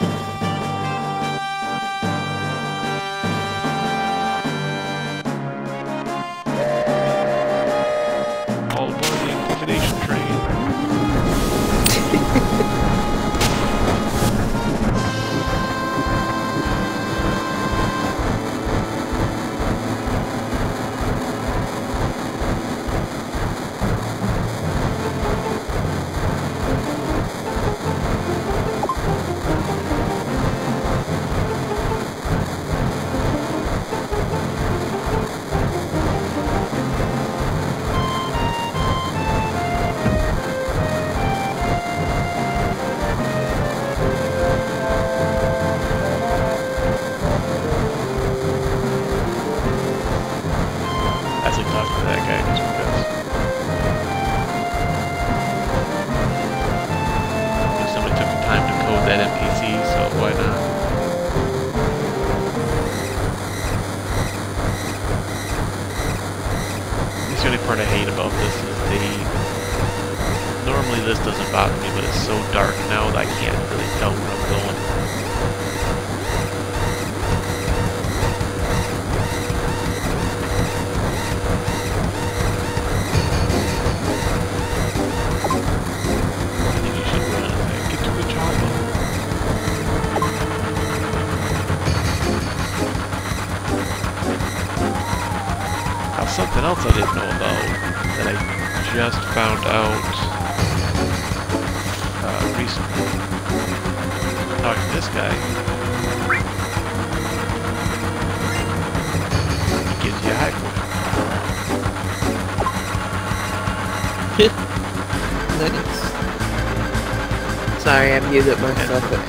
I muted myself, but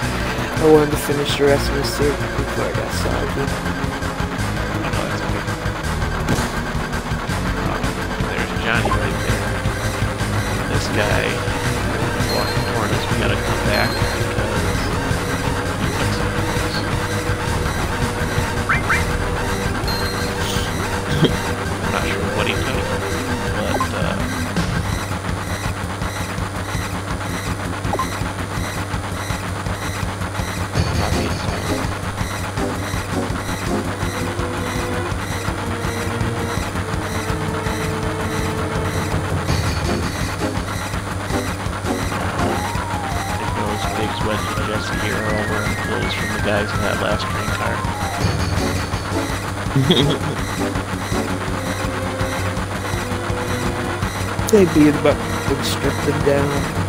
I wanted to finish the rest of the series before I got soggy. They beat them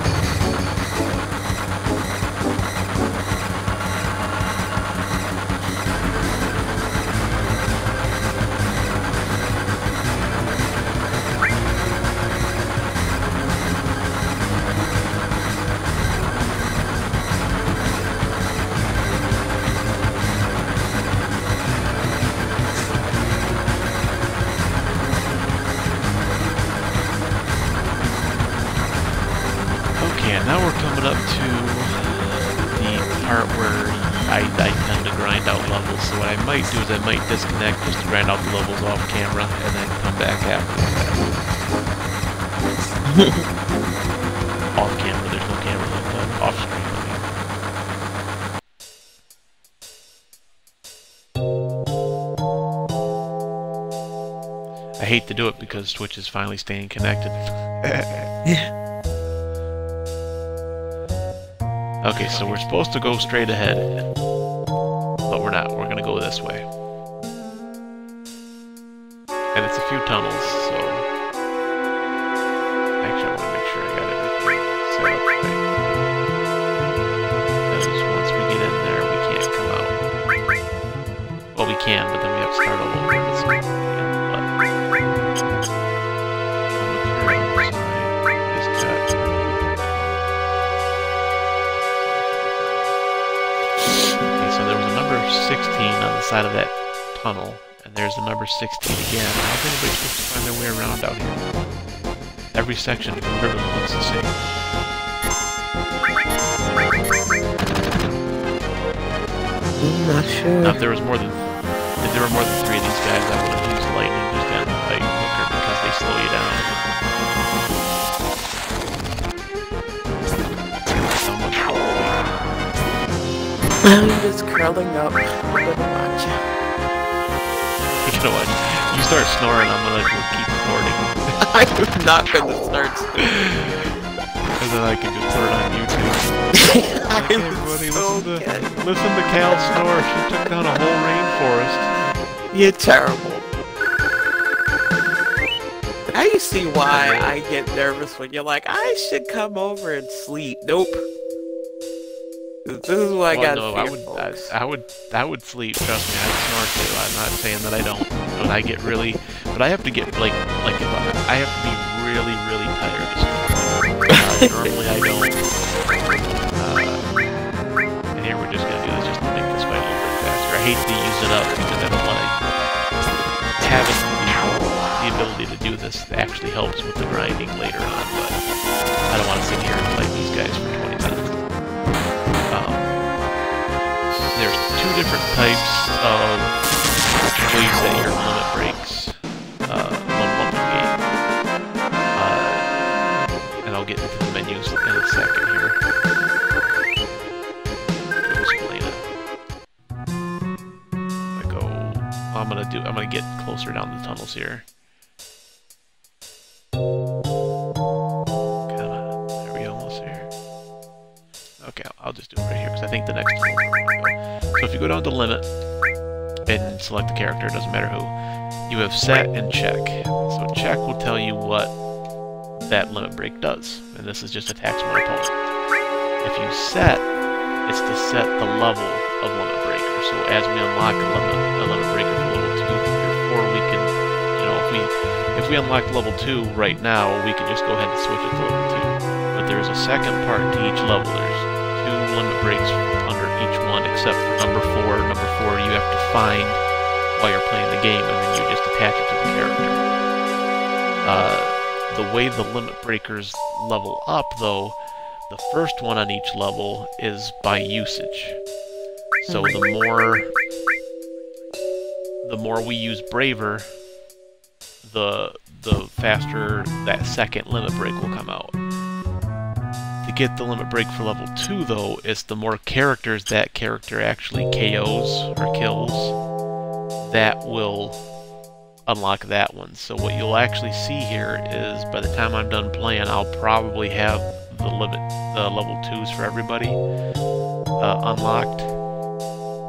up and then come back after off camera there's no camera left off screen i hate to do it because Twitch is finally staying connected. okay, so we're supposed to go straight ahead, Section literally looks the same. I'm not sure. Now, if there was more than if there were more than three of these guys, I would have used lightning just to end the fight quicker because they slow you down. I'm just curling up. Watch. You know what? You start snoring, I'm gonna keep recording. I'm not gonna then I can just put it on YouTube. everybody, so listen, to, listen to Cal snore. She took down a whole rainforest. You're terrible. Now you see why I get nervous when you're like, I should come over and sleep. Nope. This is what well, I got. No, I would, I, I, would, I would sleep. Trust me, I snore too. I'm not saying that I don't, but I get really, but I have to get like, like I, have to be really, really tired. Uh, normally I don't. Uh, and here we're just gonna do this just to make this fight a little bit faster. I hate to use it up because I don't want to have the, the ability to do this actually helps with the grinding later on, but I don't want to sit here and fight these guys for 20 minutes. there's two different types of ways that your limit breaks in a second here. To explain it. I go, I'm gonna do, I'm gonna get closer down the tunnels here. Okay, I'll just do it right here, because I think the next one So if you go down to Limit, and select the character, it doesn't matter who, you have Set and Check. So Check will tell you what that limit break does, and this is just attacks one opponent. If you set, it's to set the level of limit breaker. So as we unlock a limit, a limit breaker for level 2, or 4, we can, you know, if we if we unlock level 2 right now, we can just go ahead and switch it to level 2. But there's a second part to each level. There's two limit breaks under each one except for number four. Number four you have to find while you're playing the game, and then you just attach it to the character. Uh, the way the limit breakers level up, though, the first one on each level is by usage. So the more the more we use Braver, the the faster that second limit break will come out To get the limit break for level 2, though, it's the more characters that character actually KOs or kills, that will unlock that one. So what you'll actually see here is by the time I'm done playing, I'll probably have the limit, the level 2s for everybody uh, unlocked.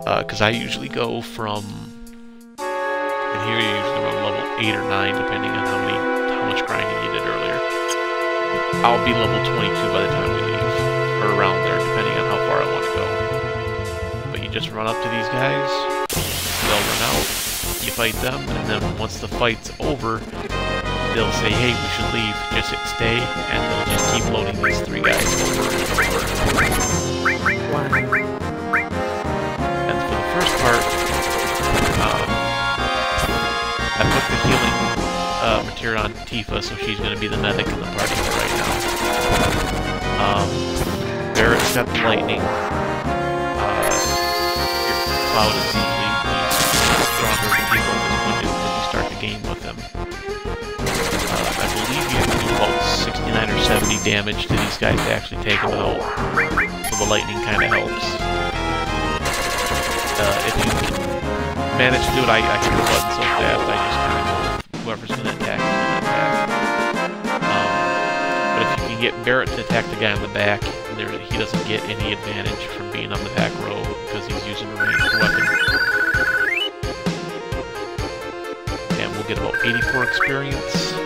Because uh, I usually go from, and here you usually run level 8 or 9, depending on how many, how much grinding you did earlier. I'll be level 22 by the time we leave, or around there, depending on how far I want to go. But you just run up to these guys, they'll run out, fight them, and then once the fight's over, they'll say, hey, we should leave, just hit stay, and they'll just keep loading these three guys over and over. And for the first part, um, I put the healing uh, materia on Tifa, so she's going to be the medic in the party right now. Um, Barret's got the lightning. Uh, Cloud is usually the stronger game with him. Uh, I believe you have to do about 69 or 70 damage to these guys to actually take them out, so the lightning kind of helps. Uh, if you manage to do it, I, I hit the button so fast, I just kind of go whoever's going to attack is going to attack. Um, but if you can get Barret to attack the guy on the back, there, he doesn't get any advantage from being on the back row because he's using a ranged weapon. Get about 84 experience.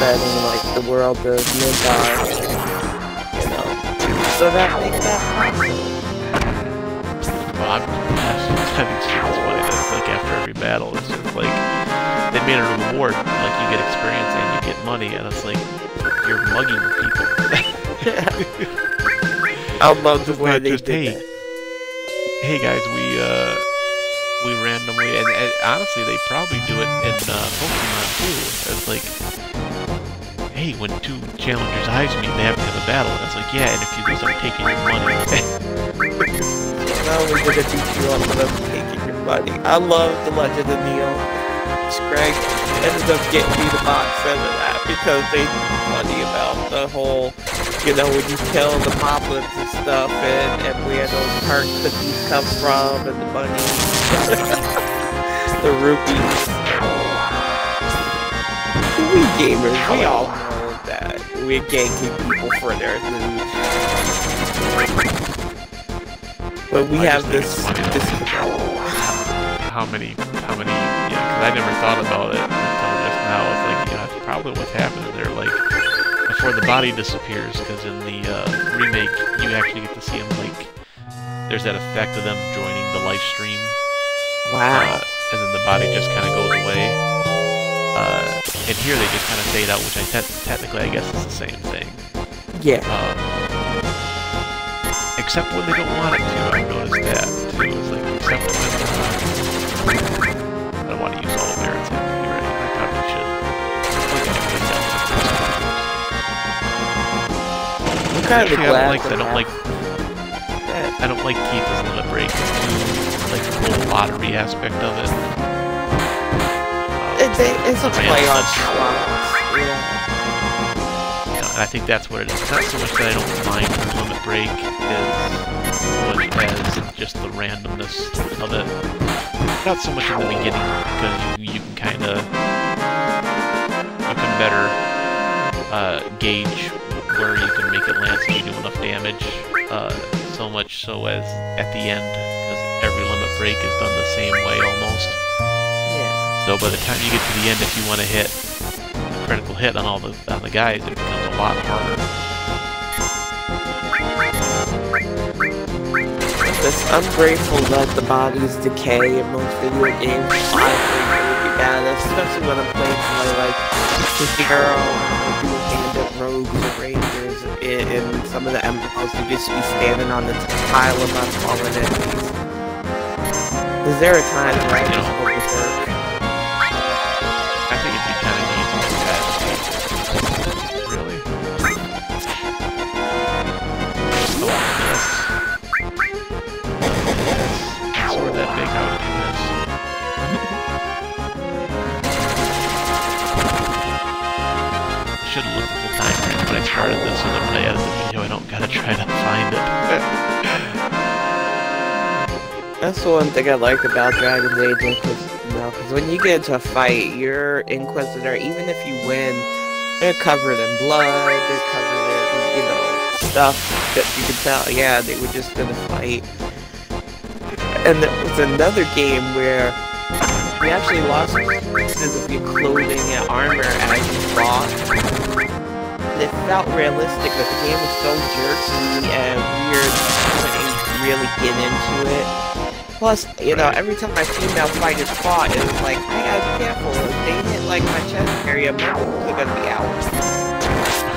Dystopian like the world of Midgar, you know, so that makes that possible. Well, I'm, I think it's funny that like after every battle, it's just like they made it a reward. Like you get experience and you get money, and it's like you're mugging people. I love the It's way they just did hey, that. hey guys, we uh we randomly and, and honestly they probably do it in uh, Pokemon too. It's like, hey, when two challengers eyes meet, they have to have a battle. And like, yeah, and if you lose, I'm taking your money. It beat you up, but I'm taking your money. I love the Legend of Neo. Greg ended up getting me the box set of that because they funny about the whole, you know, when you kill the moblins and stuff, and, and where those heart cookies come from, and the money, the rupees. We gamers, we all we're ganking people for their loot. But we I have this, this how many, how many, yeah, because I never thought about it until just now. It's like, yeah, that's probably what's happening there. Like, before the body disappears, because in the uh, remake, you actually get to see them, like, there's that effect of them joining the live stream. Wow. uh, and then the body just kind of goes away. Uh, and here they just kind of fade out, which I te- technically I guess is the same thing. Yeah. Um, except when they don't want it to. I've noticed that too. It's like except when uh, I don't want to use all of Barret's MP, right? I probably should. Look at it, it's out. I'm kind of Actually, I don't like. that I don't like. I don't like Tifa's limit break. It's too like the whole lottery aspect of it. They, it's a It's a play on random. slots. Yeah. and I think that's what it is. It's not so much that I don't mind limit break, as much as just the randomness of it. Not so much in the beginning, because you, you can kind of you can better uh, gauge where you can make it land so you do enough damage. Uh, so much so as at the end, because every limit break is done the same way almost. So by the time you get to the end, if you want to hit a critical hit on all the on the guys, it becomes a lot harder. it's ungrateful that the bodies decay in most video games. I think would be bad, especially when I'm playing somebody like or bandit rogues rangers in, in some of the emeralds to just be standing on the tile above fallen enemies. Is there a time where I just gotta try to find it. That's the one thing I like about Dragon's Age, know, because when you get into a fight, your Inquisitor, even if you win, they're covered in blood, they're covered in, you know, stuff that you can tell, yeah, they were just gonna fight. And there was another game where we actually lost pieces of clothing and armor as you fought. It felt realistic, but the game was so jerky and weird, I couldn't really get into it. Plus, you know, every time my female fighters fought, it was like, I gotta be careful. If they hit like my chest area, my boobs are gonna be out.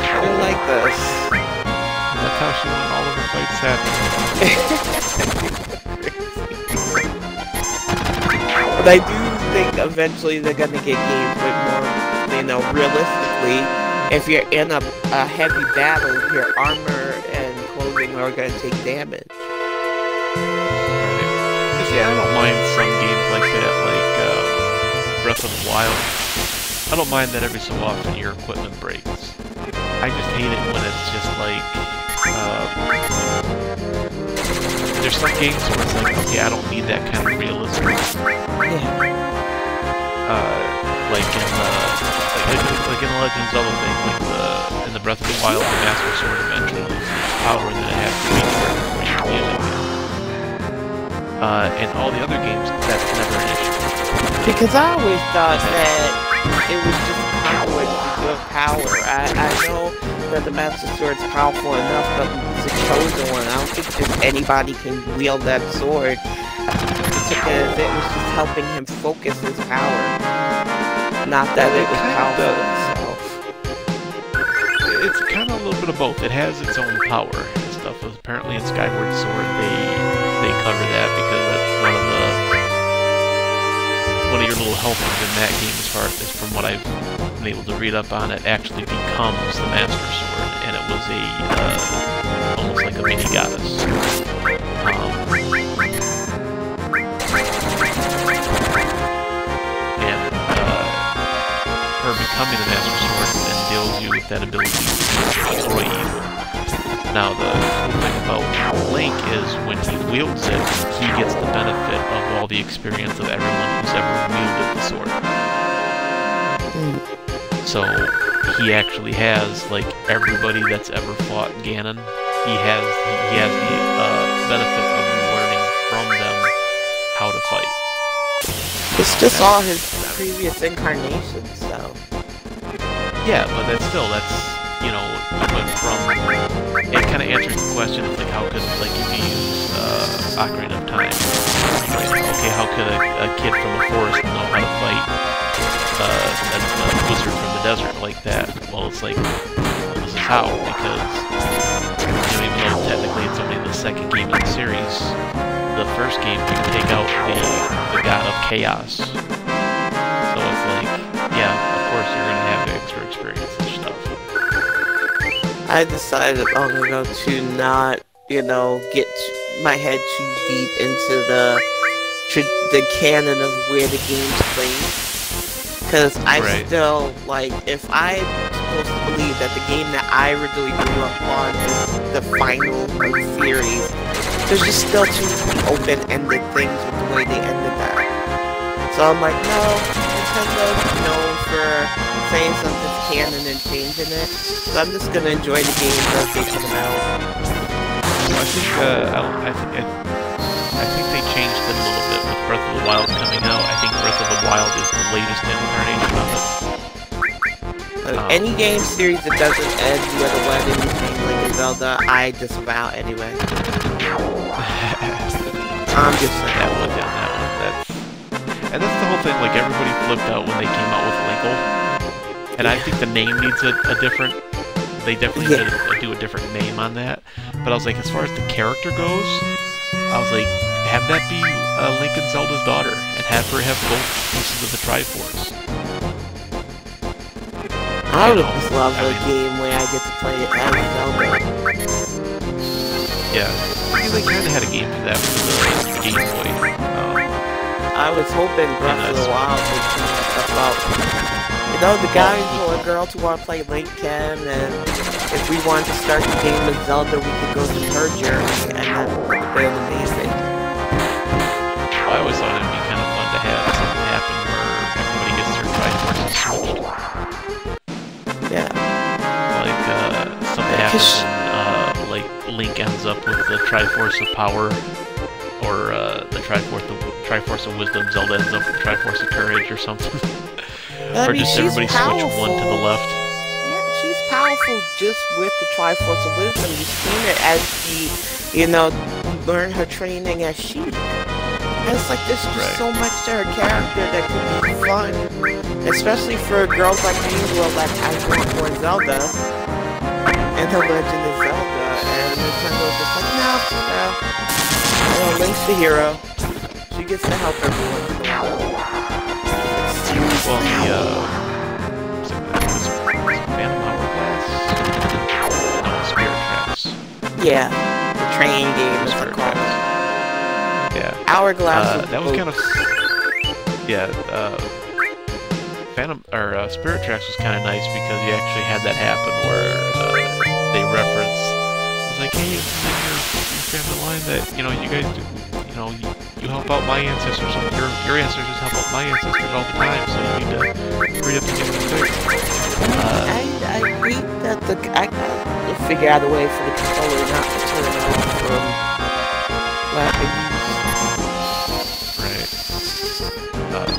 I don't like this. That's how she won all of her fights happening. but I do think eventually they're gonna get games with more, you know, realistically, if you're in a, a heavy battle, your armor and clothing are gonna take damage. Because, yeah, I don't mind some games like that, like uh, Breath of the Wild. I don't mind that every so often your equipment breaks. I just hate it when it's just like, uh, there's some games where it's like, okay, I don't need that kind of realism. Yeah. Uh, like in the, like, like in the Legend of Zelda thing, like the, in the Breath of the Wild, the Master Sword eventually power and it has to be before you can use it. Uh, in all the other games, that's never an issue. Because I always thought that it was just power to power. I, I know that the Master Sword's powerful enough, but it's a chosen one. I don't think just anybody can wield that sword. Because it was just helping him focus his power. Not that it was powerful of. itself. It's kind of a little bit of both. It has its own power and stuff. Apparently in Skyward Sword they they cover that because that's one of the one of your little helpers in that game as far as from what I've been able to read up on it actually becomes the Master Sword and it was a uh, almost like a mini goddess. Becoming the Master Sword endeals you with that ability to destroy evil. Now, the cool thing about Link is when he wields it, he gets the benefit of all the experience of everyone who's ever wielded the sword. So, he actually has, like, everybody that's ever fought Ganon, he has, he has the uh, benefit of learning from them how to fight. It's just all his previous incarnations, so. Yeah, but that's still, that's, you know, went from, it kind of answers the question of, like, how could, like, if you use, uh, Ocarina of Time, right, okay, how could a, a kid from a forest know how to fight, uh, a, a wizard from the desert like that? Well, it's like, this is how, because, you know, even though technically it's only the second game in the series, the first game you take out the, the god of chaos. Experience and stuff. I decided long ago to not, you know, get my head too deep into the tr- the canon of where the game's played. Because I Right. still, like, if I'm supposed to believe that the game that I originally grew up on is the final series, there's just still too many open-ended things with the way they ended that. So I'm like, no, Nintendo's known for saying something's canon and changing it. So I'm just gonna enjoy the games as they come out. I think, uh, I, I, think, I, I think they changed it a little bit with Breath of the Wild coming out. I think Breath of the Wild is the latest incarnation of it. Uh, Um. Any game series that doesn't end with a wedding Link and Zelda, I disavow anyway. I'm just saying. That one, yeah, that one. That's and that's the whole thing. Like everybody flipped out when they came out with Linkle, and I think the name needs a, a different. They definitely Yeah. need to do a different name on that. But I was like, as far as the character goes, I was like, have that be uh, Link and Zelda's daughter, and have her have both pieces of the Triforce. I would just loved I a mean- game where I get to play it as Zelda. Yeah, they kind of had a game for that for the Game Boy. Um, I was hoping Breath of the Wild would stuff about, know, the guys or girls who want to play Link can, and if we wanted to start the game with Zelda, we could go through her journey, and that would be amazing. I always thought it'd be kind of fun to have something happen where everybody gets their Triforces switched. Yeah. Like, uh, something happens and, uh, like, Link ends up with the Triforce of Power, or, uh, the Triforce of, Triforce of Wisdom, Zelda ends up with the Triforce of Courage or something. I or mean, just everybody switch one to the powerful. left. Yeah, she's powerful just with the Triforce of Wisdom. You've seen it as she, you know, learned her training as she. And it's like there's just Right. so much to her character that could be fun, especially for girls like me who are like I up on Zelda and the Legend of Zelda, and Nintendo's just like no, no, no, Link's the hero. She gets to help everyone in the world. Well, the, uh, was it, was it Phantom Hourglass? Spirit Tracks. Yeah, the train game is Spirit called. Yeah. Hourglass. Uh, that was kind of yeah. Uh, Phantom or uh, Spirit Tracks was kind of nice because you actually had that happen where uh, they reference. It was like, hey, it's in your, your family line that you know you guys do. You know, you, you help out my ancestors. Your your ancestors help out my ancestors all the time. So you need to hurry up and get them fixed. Uh, I, I hate that the I gotta figure out a way for the controller not to turn off from lack of use. right. Uh,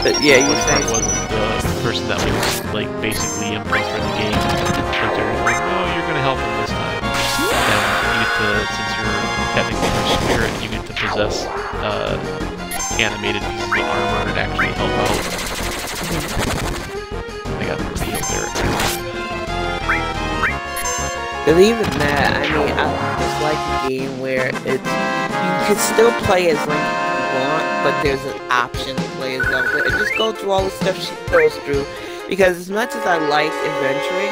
But yeah, you say was the person that was like basically input for the game. Like they were like, "Oh, you're gonna help him this time." And you get to, since you're technically her spirit, possess uh, animated pieces of armor and actually help out. I got the there. That, I mean, I just like a game where it's you can still play as Link you want, but there's an option to play as Zelda and just go through all the stuff she goes through. Because as much as I like adventuring,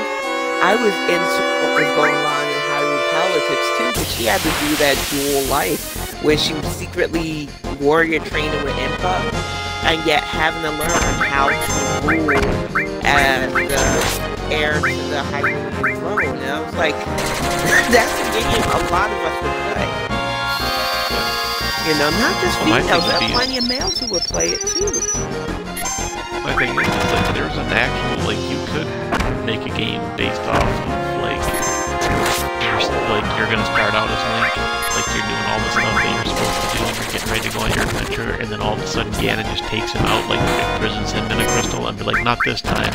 I was into what was going on in Hyrule politics too. But she had to do that dual life where she was secretly warrior training with Impa, and yet having to learn how to rule as the heir to the Hyrulean throne. And I was like, that's a game a lot of us would play. You know, not just Well, females, be- plenty of males who would play it too. My thing is like there's an actual like you could make a game based off of like you're gonna start out as Link, like you're doing all the stuff that you're supposed to do, and you're getting ready to go on your adventure, and then all of a sudden Ganon just takes him out, like imprisons him in a crystal, and be like, not this time.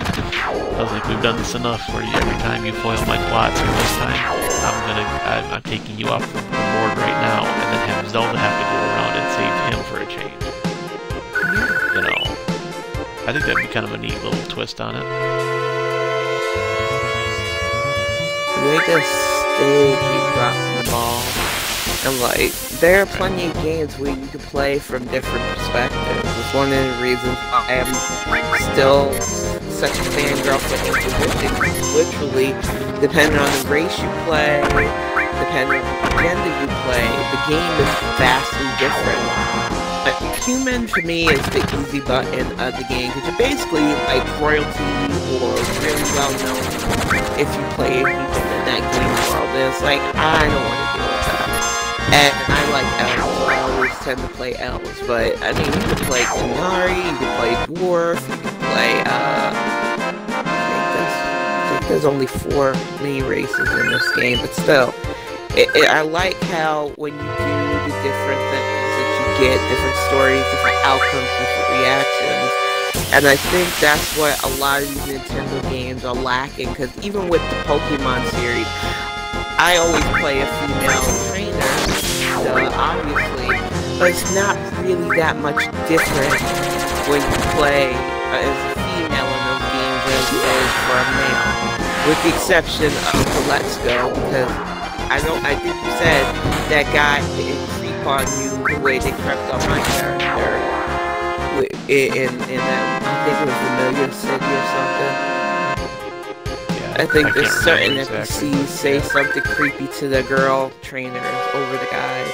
I was like, we've done this enough where you, every time you foil my plots, this time I'm gonna I'm, I'm taking you off the board right now, and then have Zelda have to go around and save him for a change. You know. I think that'd be kind of a neat little twist on it. They just stay keep dropping the ball. And like, there are plenty of games where you can play from different perspectives. It's one of the reasons I am still such a fangirl for Inquisition. Literally, depending on the race you play, depending on the gender you play, the game is vastly different. But human for me is the easy button of the game because you're basically like royalty or really well known if you play a human that game world. It's like I don't want to deal with that. And I like elves, I always tend to play elves. But I mean, you can play Qunari, you can play dwarf, you can play. Uh, I think there's, I think there's only four mini races in this game, but still, it, it, I like how when you do the different things that you get, different stories, different outcomes, different reactions. And I think that's what a lot of these Nintendo games are lacking, because even with the Pokemon series, I always play a female trainer, so obviously but it's not really that much different when you play uh, as a female in those games as it is for a male. With the exception of the Let's Go, because I know I think you said that guy didn't creep on you the way they crept on my character in in that I think it was Familiar City or something. Yeah, I think there's certain exactly. NPCs say something creepy to the girl trainers over the guys.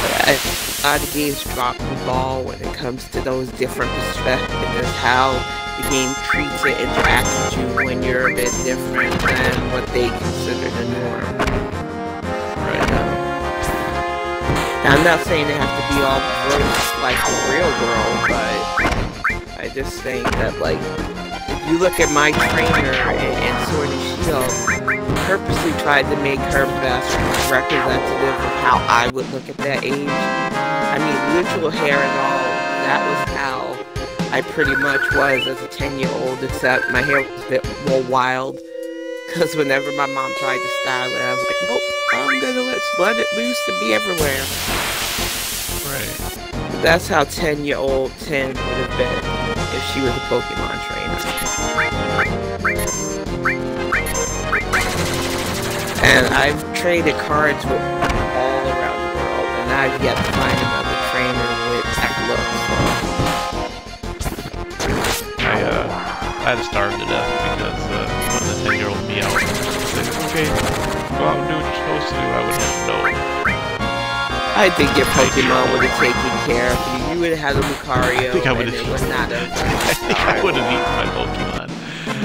But I, a lot of games drop the ball when it comes to those different perspectives, how the game treats it, interacts with you when you're a bit different than what they consider the norm. I'm not saying they have to be all like the real world, but I just think that like if you look at my trainer and, in Sword and Shield, purposely tried to make her best representative of how I would look at that age. I mean, literal hair and all, that was how I pretty much was as a 10 year old, except my hair was a bit more wild. Because whenever my mom tried to style it, I was like, nope, I'm gonna let's let it loose and be everywhere. Right. But that's how 10 year old 10 would have been if she was a Pokemon trainer. And I've traded cards with all around the world, and I've yet to find another trainer with that look. I uh, I had to starve to death because uh, me out said, "Okay, go out and do what you're supposed to do," I would have no. I think your Pokemon would have taken care of you. You would have had a Lucario, I think I would've- it not have. I think I would have eaten my Pokemon.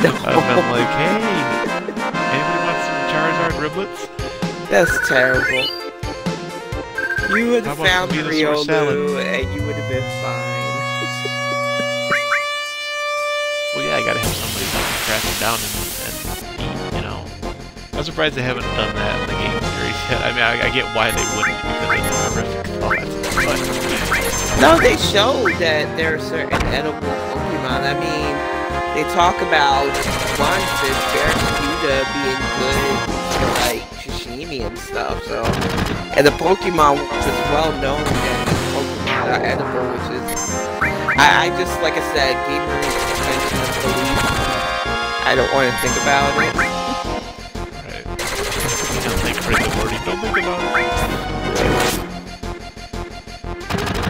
I'd been like, "Hey, anybody want some Charizard riblets?" That's terrible. You would have found some Venusaur salad? Riolu, and you would have been fine. Well, yeah, I gotta have somebody to can track them down and, I'm surprised they haven't done that in the game series yet. I mean, I, I get why they wouldn't because it's horrific No, they showed that there are certain edible Pokemon. I mean, they talk about one fish Barracuda being good for like sashimi and stuff. So, and the Pokemon is well known that Pokemon are edible, which is I, I just like I said, gamer suspension of belief. I don't want to think about it. Don't think about it.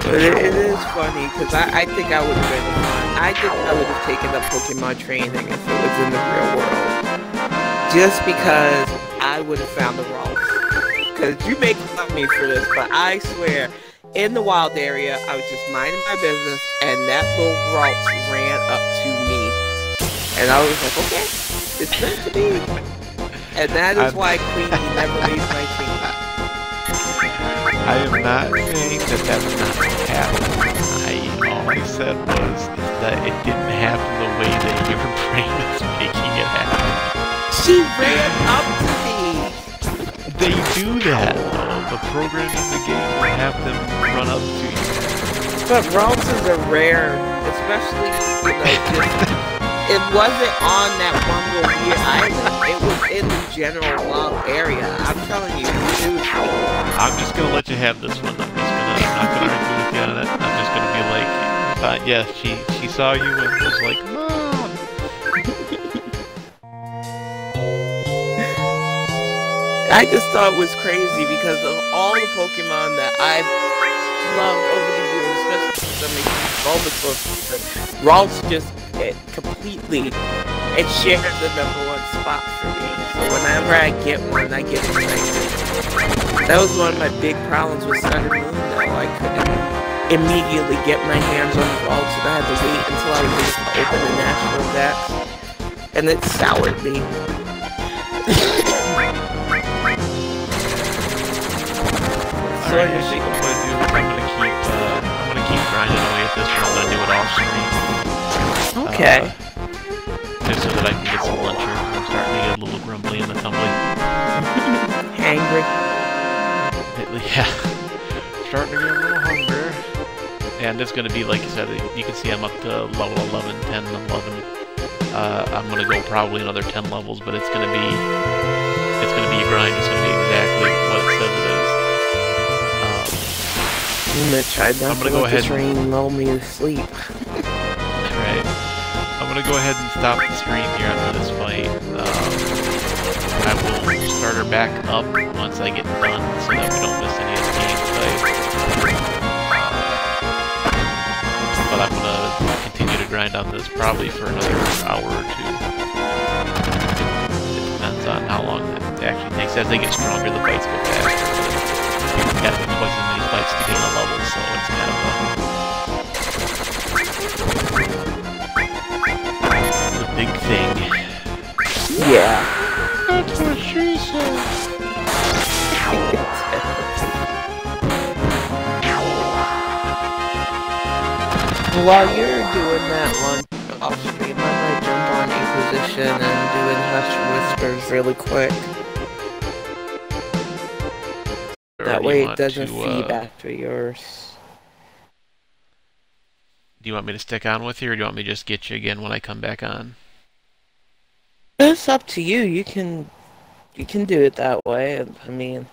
But it, it is funny because I, I think I would have been. I think I would have taken up Pokemon training if it was in the real world. Just because I would have found the Ralts. Because you make fun of me for this, but I swear, in the wild area, I was just minding my business, and that little Ralts ran up to me. And I was like, okay, it's meant to be. And that is I'm- why Queenie never leaves my team. I am not saying that that's not happened. I all I said was that it didn't happen the way that your brain is making it happen. She ran up to me. They do that though. The programming in the game will have them run up to you. But Raltons are rare, especially, you know, just... It wasn't on that one little weird island. It was in the general wild area. I'm telling you, dude. I'm just gonna let you have this one. I'm just gonna I'm not gonna argue with you on it. I'm just gonna be like, uh, yeah, she she saw you and was like, mom. I just thought it was crazy because of all the Pokemon that I've loved over the years, especially some of these Bulbasaur, Ralts just it completely it shares the number one spot for me. So whenever I get one, I get excited. That was one of my big problems with Sun and Moon, though. I couldn't immediately get my hands on the Ralts, and I had to wait until I was to open the national dex, and it soured me. So I what I'm gonna do I'm gonna keep uh, I'm gonna keep grinding away at this one. I'm gonna do it off screen. Okay. Uh, just so that I can get some lunch here. I'm starting to get a little grumbly in the tumbly. Hangry. Lately, yeah. Starting to get a little hungry. And it's gonna be, like you said, you can see I'm up to level 11, 10, 11. Uh, I'm gonna go probably another 10 levels, but it's gonna be, it's gonna be a grind. It's gonna be exactly what it says it is. Um, I'm gonna try not I'm gonna to go let ahead this and- rain lull me to sleep. Gonna go ahead and stop the stream here after this fight. Um, I will start her back up once I get done so that we don't miss any of the gameplay. But I'm gonna continue to grind on this probably for another hour or two. It depends on how long it actually takes. As they get stronger, the fights go faster. You've got to twice as many fights to gain a level, so it's kind of a, Yeah. That's what she said. While you're doing that one off stream, I might jump on Inquisition and do Hush Whispers really quick. That way it doesn't to, feed uh, after yours. Do you want me to stick on with you, or do you want me to just get you again when I come back on? It's up to you. You can you can do it that way. I mean,